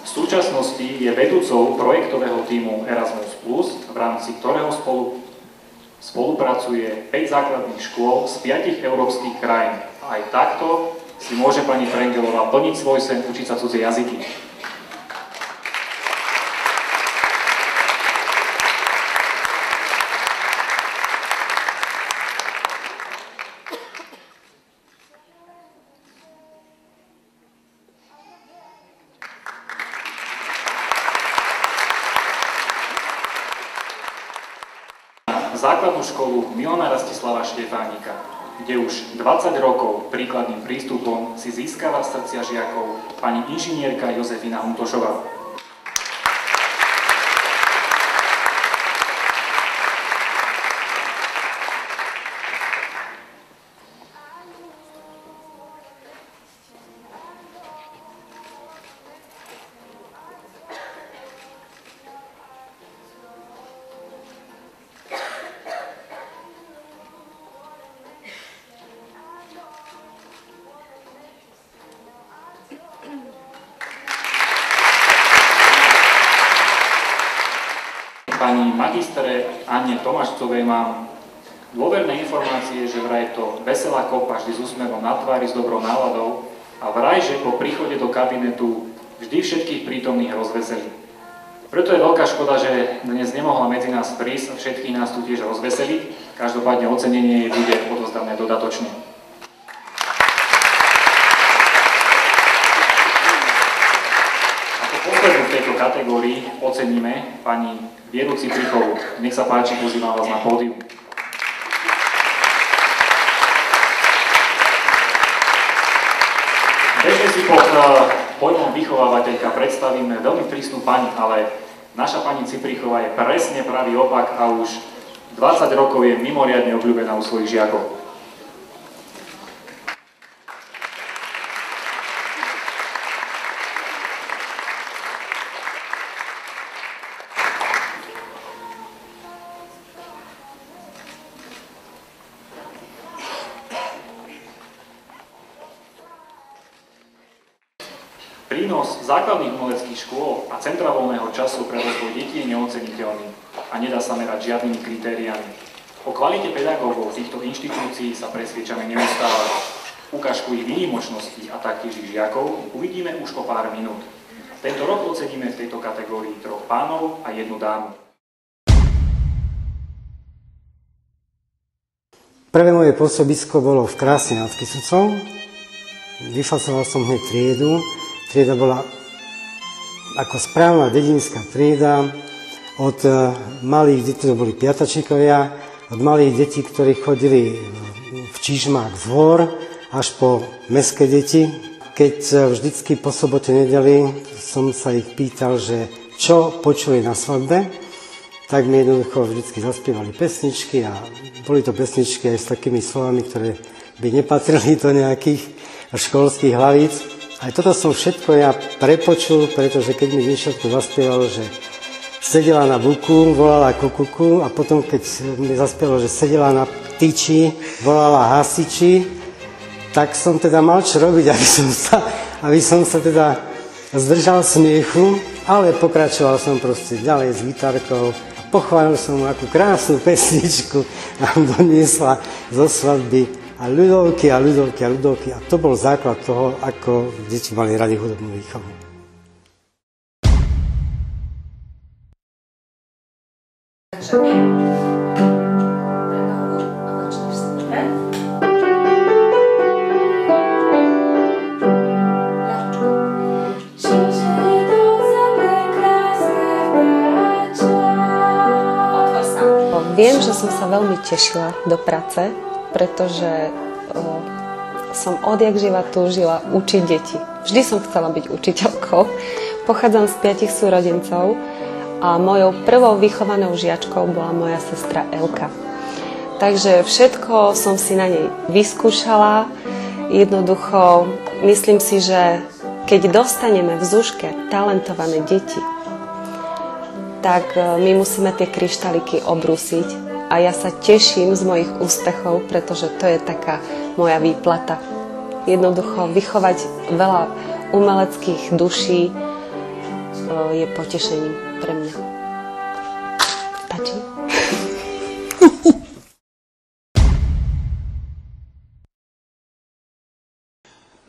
V súčasnosti je vedúcou projektového týmu Erasmus+, v rámci ktorého spolu spolupracuje 5 základných škôl z 5 európskych krajín. Aj takto si môže pani Prengelová plniť svoj sen učiť sa cudzie jazyky. základnú školu Milana Rastislava Štefánika, kde už 20 rokov príkladným prístupom si získava srdcia žiakov pani inžinierka Jozefina Huntošová. Pani magistre Anne Tomášcovej mám dôverné informácie, že vraj to veselá kopa vždy s úsmevom na tvári, s dobrou náladou a vraj, že po príchode do kabinetu vždy všetkých prítomných rozveselí. Preto je veľká škoda, že dnes nemohla medzi nás prísť a všetkých nás tu tiež rozveseliť. Každopádne ocenenie jej bude odozdané dodatočne. Ako kategórii oceníme pani Vieru Ciprichovú. Nech sa páči, pozývam vás na pódium. Bežne si pod uh, pojmom vychovávateľka predstavíme veľmi prísnu pani, ale naša pani Ciprichová je presne pravý opak a už 20 rokov je mimoriadne obľúbená u svojich žiakov. Centra voľného času pre rozvoj detí je neoceniteľný a nedá sa merať žiadnymi kritériami. O kvalite pedagógov týchto inštitúcií sa presviečame neustále. Ukážku ich výnimočnosti a taktiež ich žiakov uvidíme už o pár minút. Tento rok oceníme v tejto kategórii troch pánov a jednu dámu. Prvé moje pôsobisko bolo v Krásne nad Kisucou. Vyfasoval som hneď triedu. Trieda bola ako správna dedinská trieda od e, malých detí, to boli piatačíkovia, od malých detí, ktorí chodili v čižmách z hôr, až po meské deti. Keď e, vždycky po sobote nedeli som sa ich pýtal, že čo počuli na svadbe, tak mi jednoducho vždy zaspievali pesničky a boli to pesničky aj s takými slovami, ktoré by nepatrili do nejakých školských hlavíc. Aj toto som všetko ja prepočul, pretože keď mi dievčatko zaspievalo, že sedela na buku, volala kukuku a potom, keď mi zaspievalo, že sedela na tyči, volala hasiči, tak som teda mal čo robiť, aby som sa, aby som sa teda zdržal smiechu, ale pokračoval som proste ďalej s gitarkou. Pochválil som mu, akú krásnu pesničku nám doniesla zo svadby a ľudovky a ľudovky a ľudovky. A to bol základ toho, ako deti mali radi hudobnú výchovu. Viem, že som sa veľmi tešila do práce, pretože o, som odjak živa túžila učiť deti. Vždy som chcela byť učiteľkou. Pochádzam z piatich súrodencov a mojou prvou vychovanou žiačkou bola moja sestra Elka. Takže všetko som si na nej vyskúšala. Jednoducho, myslím si, že keď dostaneme v zuške talentované deti, tak e, my musíme tie kryštaliky obrúsiť. A ja sa teším z mojich úspechov, pretože to je taká moja výplata. Jednoducho vychovať veľa umeleckých duší e, je potešením pre mňa. Stačí?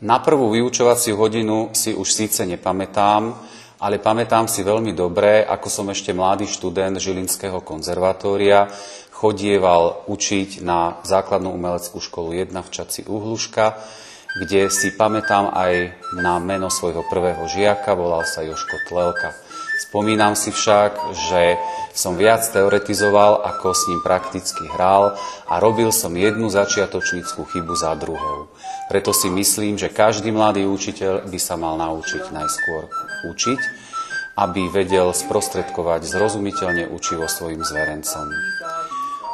Na prvú vyučovaciu hodinu si už síce nepamätám, ale pamätám si veľmi dobre, ako som ešte mladý študent Žilinského konzervatória chodieval učiť na základnú umeleckú školu 1 v Čaci Uhluška, kde si pamätám aj na meno svojho prvého žiaka, volal sa Joško Tlelka. Spomínam si však, že som viac teoretizoval, ako s ním prakticky hral a robil som jednu začiatočníckú chybu za druhou. Preto si myslím, že každý mladý učiteľ by sa mal naučiť najskôr učiť, aby vedel sprostredkovať zrozumiteľne učivo svojim zverencom.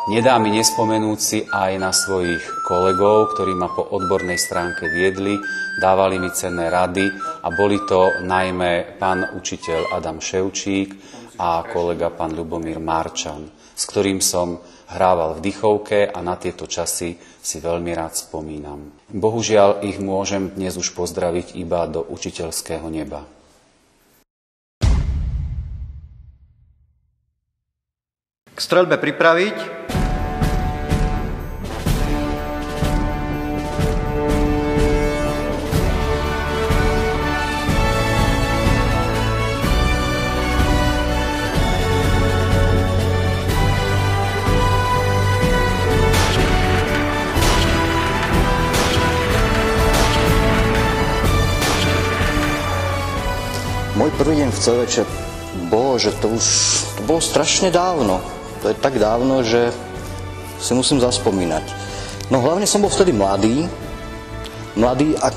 Nedá mi nespomenúť si aj na svojich kolegov, ktorí ma po odbornej stránke viedli, dávali mi cenné rady a boli to najmä pán učiteľ Adam Ševčík a kolega pán Ľubomír Marčan, s ktorým som hrával v dychovke a na tieto časy si veľmi rád spomínam. Bohužiaľ ich môžem dnes už pozdraviť iba do učiteľského neba. k strelbe pripraviť. Deň v CVČ bolo, že to už to bolo strašne dávno. To je tak dávno, že si musím zaspomínať. No hlavne som bol vtedy mladý, mladý a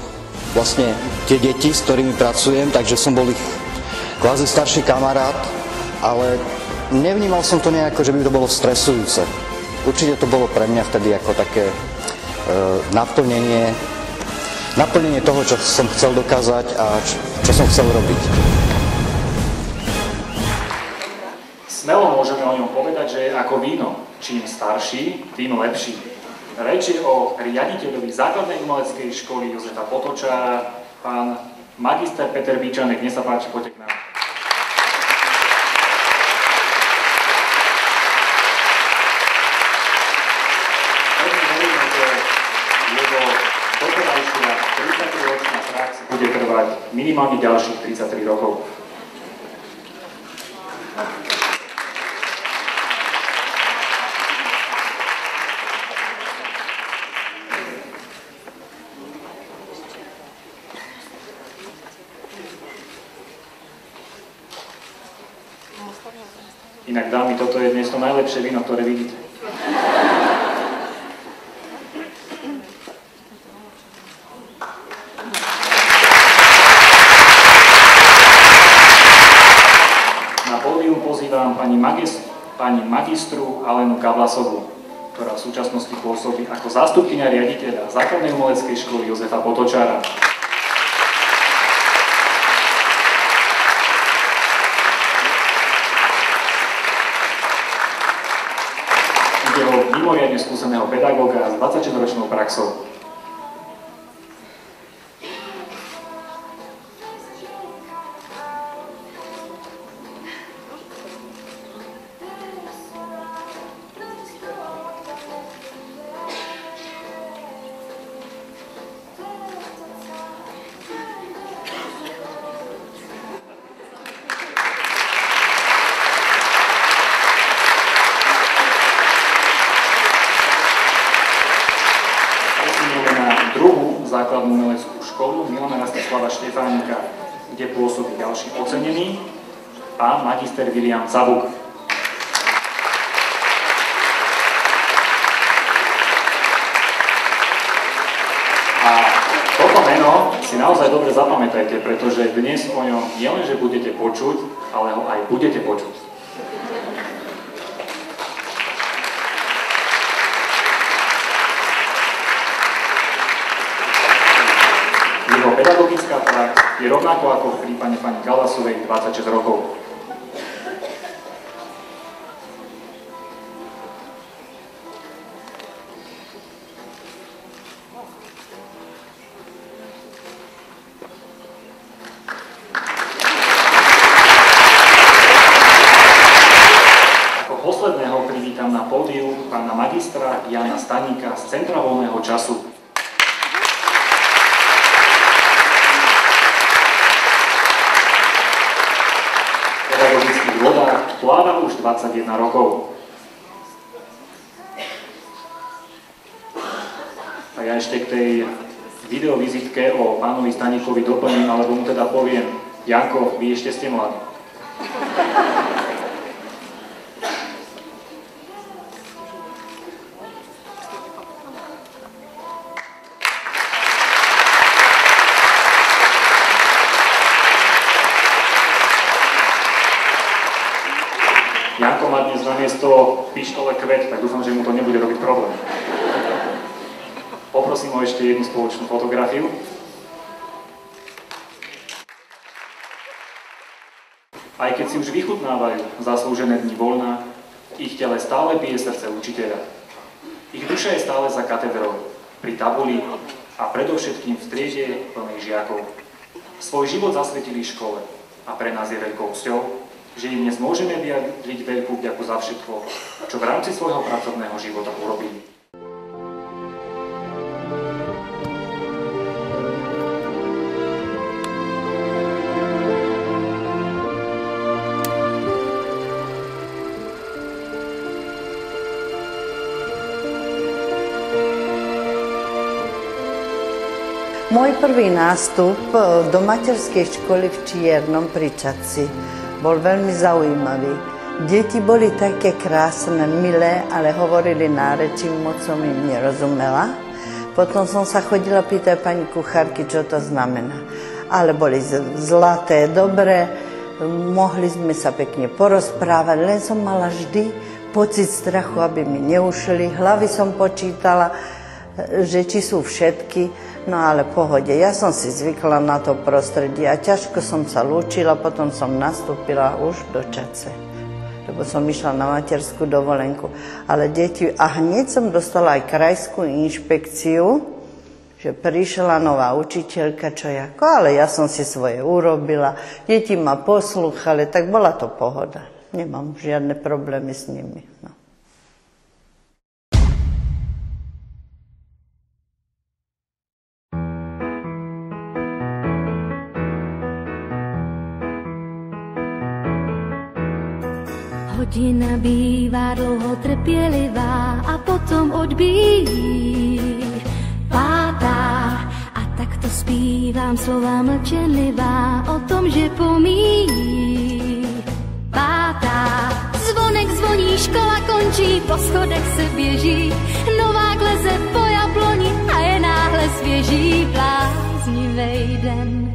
vlastne tie deti, s ktorými pracujem, takže som bol ich kvázi starší kamarát, ale nevnímal som to nejako, že by to bolo stresujúce. Určite to bolo pre mňa vtedy ako také e, naplnenie, naplnenie toho, čo som chcel dokázať a čo, čo som chcel robiť. Smelo môžeme o ňom povedať, že je ako víno. Čím starší, tým lepší. Reč je o riaditeľovi základnej umeleckej školy Jozefa Potočára, pán magister Peter Bíčanek. Nech sa páči, poďte k nám. Pevne veríme, že jeho doterajšia 33-ročná prax bude trvať minimálne ďalších 33 rokov. Inak dámy, toto je dnes to najlepšie víno, ktoré vidíte. Na pódium pozývam pani, magis- pani magistru Alenu Kavlasovú, ktorá v súčasnosti pôsobí ako zástupkynia riaditeľa Základnej umeleckej školy Jozefa Potočára. Ide o mimoriadne skúseného pedagóga s 26-ročnou praxou. Dobre zapamätajte, pretože dnes o ňom nielenže budete počuť, ale ho aj budete počuť. Jeho pedagogická prax je rovnako ako v prípade pani Galasovej 26 rokov. Privítam na pódiu pána magistra Jana Staníka z Centra voľného času. V pedagogických vodách pláva už 21 rokov. A ja ešte k tej videovizitke o pánovi Staníkovi doplním, alebo mu teda poviem, Janko, vy ešte ste mladí. Kvet, tak dúfam, že mu to nebude robiť problém. Poprosím o ešte jednu spoločnú fotografiu. Aj keď si už vychutnávajú zaslúžené dni voľna, ich tele stále bije srdce učiteľa. Ich duša je stále za katedrou, pri tabuli a predovšetkým v triede plnej žiakov. Svoj život zasvetili škole a pre nás je veľkou cťou, že im dnes môžeme vyjadriť veľkú vďaku za všetko, čo v rámci svojho pracovného života urobili. Môj prvý nástup e, do materskej školy v Čiernom pri Čaci bol veľmi zaujímavý. Deti boli také krásne, milé, ale hovorili náreči, moc som im nerozumela. Potom som sa chodila pýtať pani kuchárky, čo to znamená. Ale boli zlaté, dobré, mohli sme sa pekne porozprávať, len som mala vždy pocit strachu, aby mi neušli. Hlavy som počítala, že či sú všetky. No ale pohode, ja som si zvykla na to prostredie a ťažko som sa lúčila, potom som nastúpila už do Čace, lebo som išla na materskú dovolenku. Ale deti, a hneď som dostala aj krajskú inšpekciu, že prišla nová učiteľka, čo ako, ale ja som si svoje urobila, deti ma poslúchali, tak bola to pohoda. Nemám žiadne problémy s nimi. No. Hodina bývá dlouho trpělivá a potom odbíjí pátá. A tak to zpívám slova mlčenlivá o tom, že pomíjí pátá. Zvonek zvoní, škola končí, po schodech se běží, nová kleze po jabloni a je náhle svěží bláznivej den.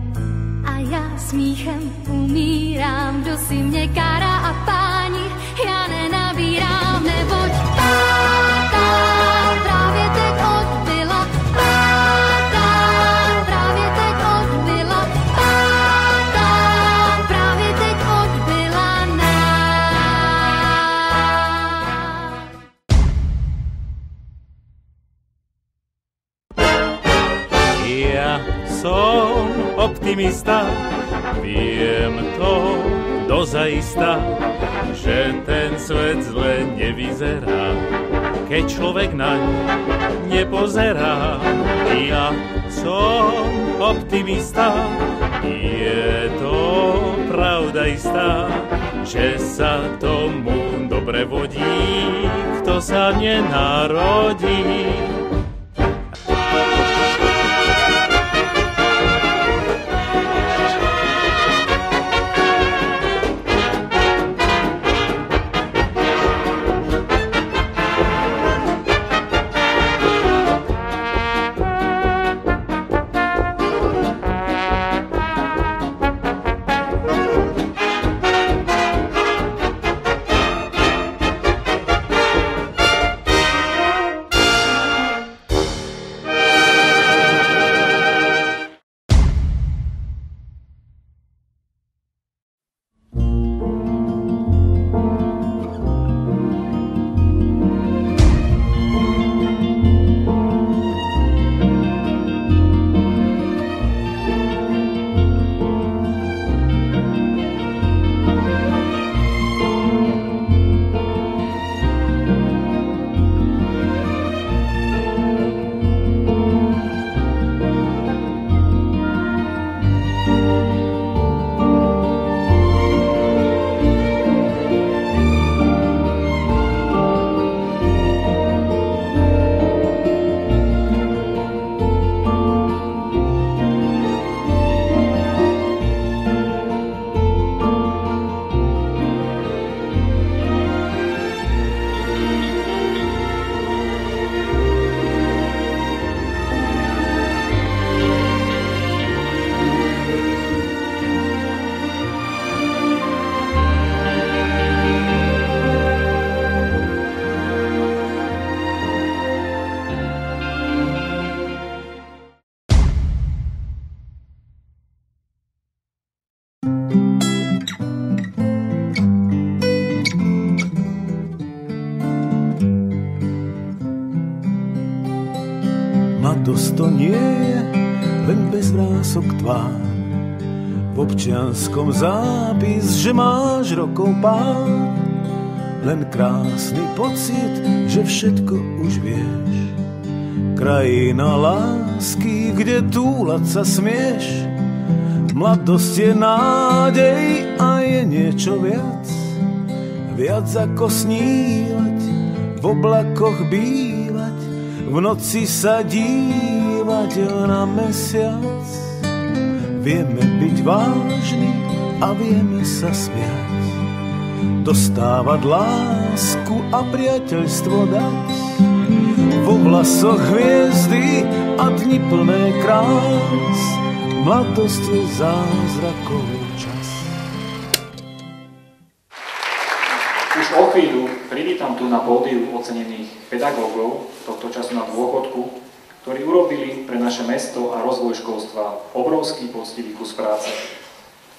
A já smíchem umírám, kdo si mě kára a páni optimista, viem to dozaista, že ten svet zle nevyzerá, keď človek naň nepozerá. Ja som optimista, je to pravda istá, že sa tomu dobre vodí, kto sa nenarodí. Občianskom zápis, že máš rokov pár, len krásny pocit, že všetko už vieš. Krajina lásky, kde túlať sa smieš, mladosť je nádej a je niečo viac, viac ako snívať, v oblakoch bývať, v noci sa dívať na mesiac. Vieme byť vážni a vieme sa smiať. Dostávať lásku a priateľstvo dať. Vo vlasoch hviezdy a dni plné krás. Mladosť je zázrakový čas. Už o chvíľu privítam tu na pódiu ocenených pedagógov tohto času na dôchodku, ktorí urobili pre naše mesto a rozvoj školstva obrovský poctivý kus práce.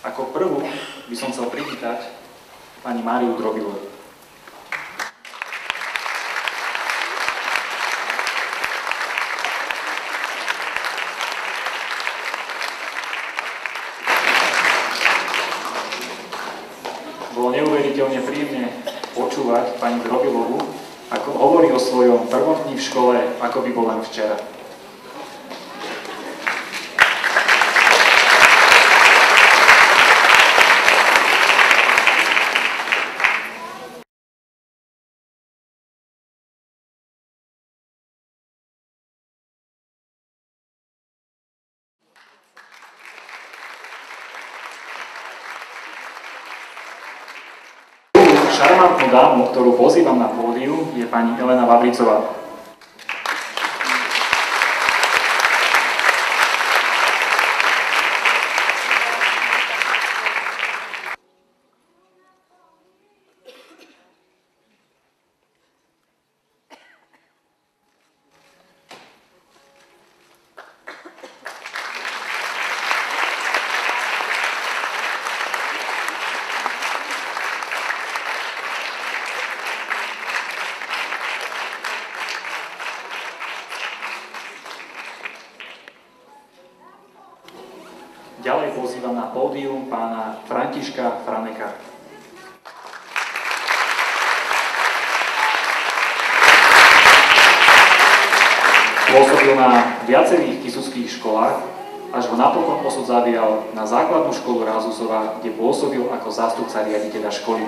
Ako prvú by som chcel privítať pani Máriu Drobilovú. Bolo neuveriteľne príjemne počúvať pani Drobilovu, ako hovorí o svojom prvom v škole, ako by bol len včera. Šarmantnú dámu, ktorú pozývam na pódium, je pani Elena Vavricová. Franeka. Pôsobil na viacerých kisuckých školách, až ho napokon posud zavial na základnú školu Rázusova, kde pôsobil ako zástupca riaditeľa školy.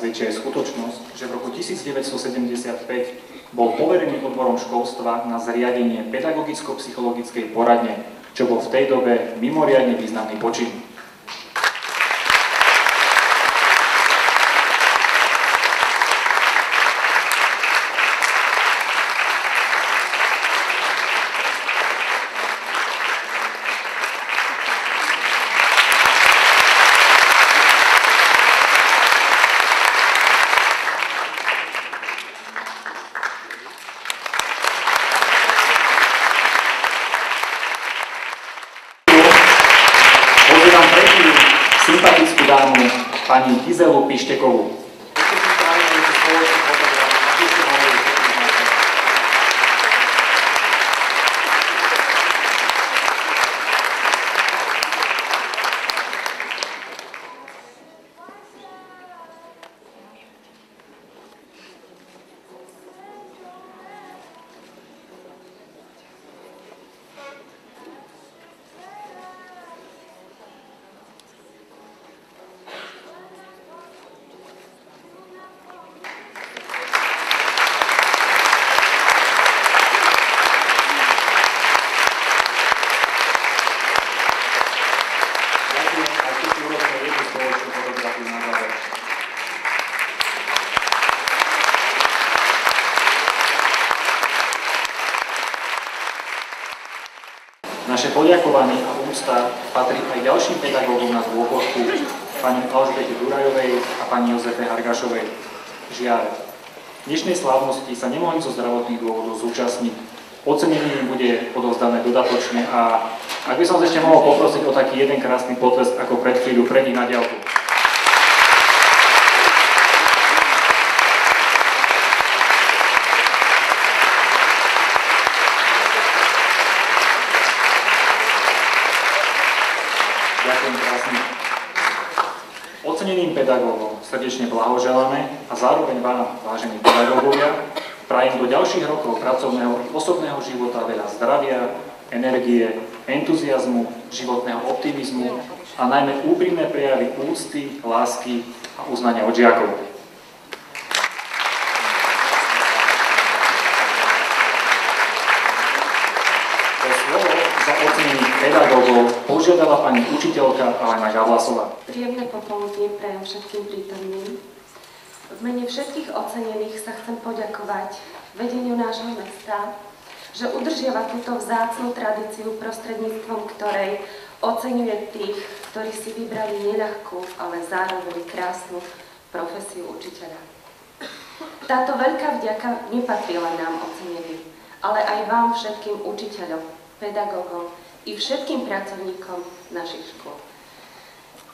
Svedčí aj skutočnosť, že v roku 1975 bol poverený odborom školstva na zriadenie pedagogicko-psychologickej poradne, čo bol v tej dobe mimoriadne významný počin. Pozývam tretiu sympatickú dámu, pani Gizelu Pištekovú. Ďakujem a ešte si urobíme jednu spoločnú fotografiu na záver. Naše poďakovanie a úcta patrí aj ďalším pedagógom na dôchodku, pani Alžbete Durajovej a pani Jozefe Hargašovej. Žiaľ, v dnešnej slávnosti sa nemohli zo zdravotných dôvodov zúčastniť. Ocenenie bude odovzdané dodatočne a Ak by som ešte mohol poprosiť o taký jeden krásny potlesk ako pred chvíľu pre nich na diálku. Ďakujem krásne. Pedagógom srdečne blahoželáme a zároveň vám, vážení pedagógovia, prajem do ďalších rokov pracovného i osobného života veľa zdravia, energie, entuziasmu, životného optimizmu a najmä úprimné prejavy úcty, lásky a uznania od žiakov. O slovo za ocenených pedagógov požiadala pani učiteľka Alena Gavlasová. Príjemné popoludnie prajem všetkým prítomným. V mene všetkých ocenených sa chcem poďakovať vedeniu nášho mesta, že udržiava túto vzácnú tradíciu prostredníctvom ktorej oceňuje tých, ktorí si vybrali neľahkú, ale zároveň krásnu profesiu učiteľa. Táto veľká vďaka nepatrí len nám oceneným, ale aj vám všetkým učiteľom, pedagógom i všetkým pracovníkom našich škôl.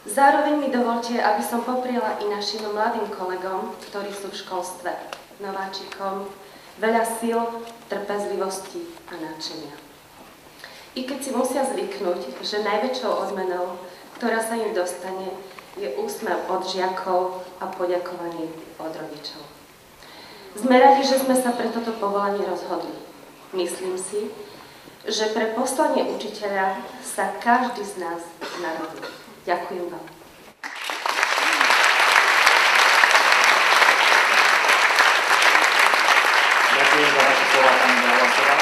Zároveň mi dovolte, aby som popriela i našim mladým kolegom, ktorí sú v školstve, nováčikom, veľa síl, trpezlivosti a nadšenia. I keď si musia zvyknúť, že najväčšou odmenou, ktorá sa im dostane, je úsmev od žiakov a poďakovanie od rodičov. Sme radi, že sme sa pre toto povolanie rozhodli. Myslím si, že pre poslanie učiteľa sa každý z nás narodí. Ďakujem vám. Ďakujem za vaše slova, pani Gavlasová.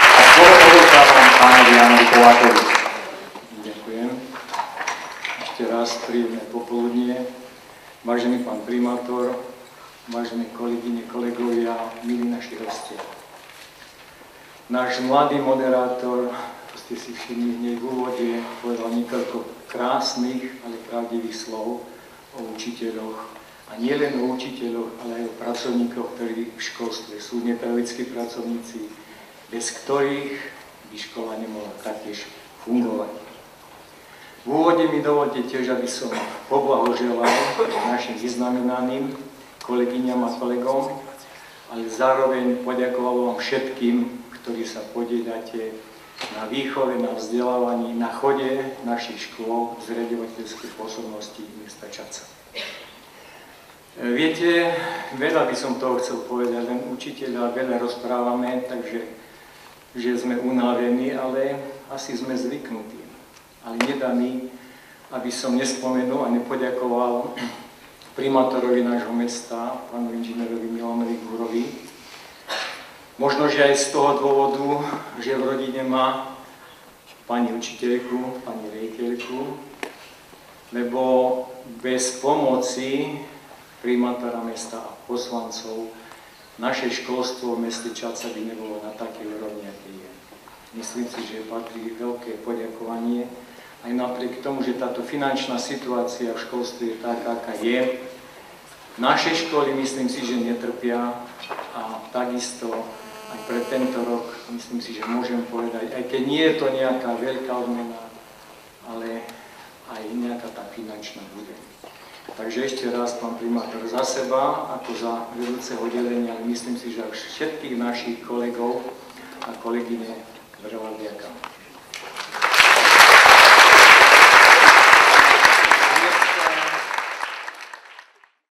A slovo odovzdávam pánovi Janovi Kolákovi. Ďakujem. Ešte raz príjemné popoludnie. Vážený pán primátor, vážené kolegyne, kolegovia, milí naši hostia. Náš mladý moderátor, to ste si všimli hneď v úvode, povedal niekoľko krásnych, ale pravdivých slov o učiteľoch. A nie len o učiteľoch, ale aj o pracovníkoch, ktorí v školstve sú nepedagogickí pracovníci, bez ktorých by škola nemohla taktiež fungovať. V úvode mi dovolte tiež, aby som poblahoželal našim vyznamenaným kolegyňam a kolegom, ale zároveň poďakoval vám všetkým, ktorí sa podielate na výchove, na vzdelávaní, na chode našich škôl z riadovateľskej pôsobnosti mesta Čaca. Viete, veľa by som toho chcel povedať, len učiteľa veľa rozprávame, takže že sme unavení, ale asi sme zvyknutí. Ale nedá mi, aby som nespomenul a nepoďakoval primátorovi nášho mesta, pánu inžinierovi Milanovi Gurovi. Možno, že aj z toho dôvodu, že v rodine má pani učiteľku, pani rejiteľku, lebo bez pomoci primátora mesta a poslancov, naše školstvo v meste Čaca by nebolo na takej úrovni, aké je. Myslím si, že patrí veľké poďakovanie, aj napriek tomu, že táto finančná situácia v školstve je taká, aká je. Naše školy, myslím si, že netrpia a takisto aj pre tento rok, myslím si, že môžem povedať, aj keď nie je to nejaká veľká odmena, ale aj nejaká tá finančná bude. Takže ešte raz, pán primátor, za seba, ako za vedúceho oddelenia, myslím si, že všetkých našich kolegov a kolegyne veľa vďaka.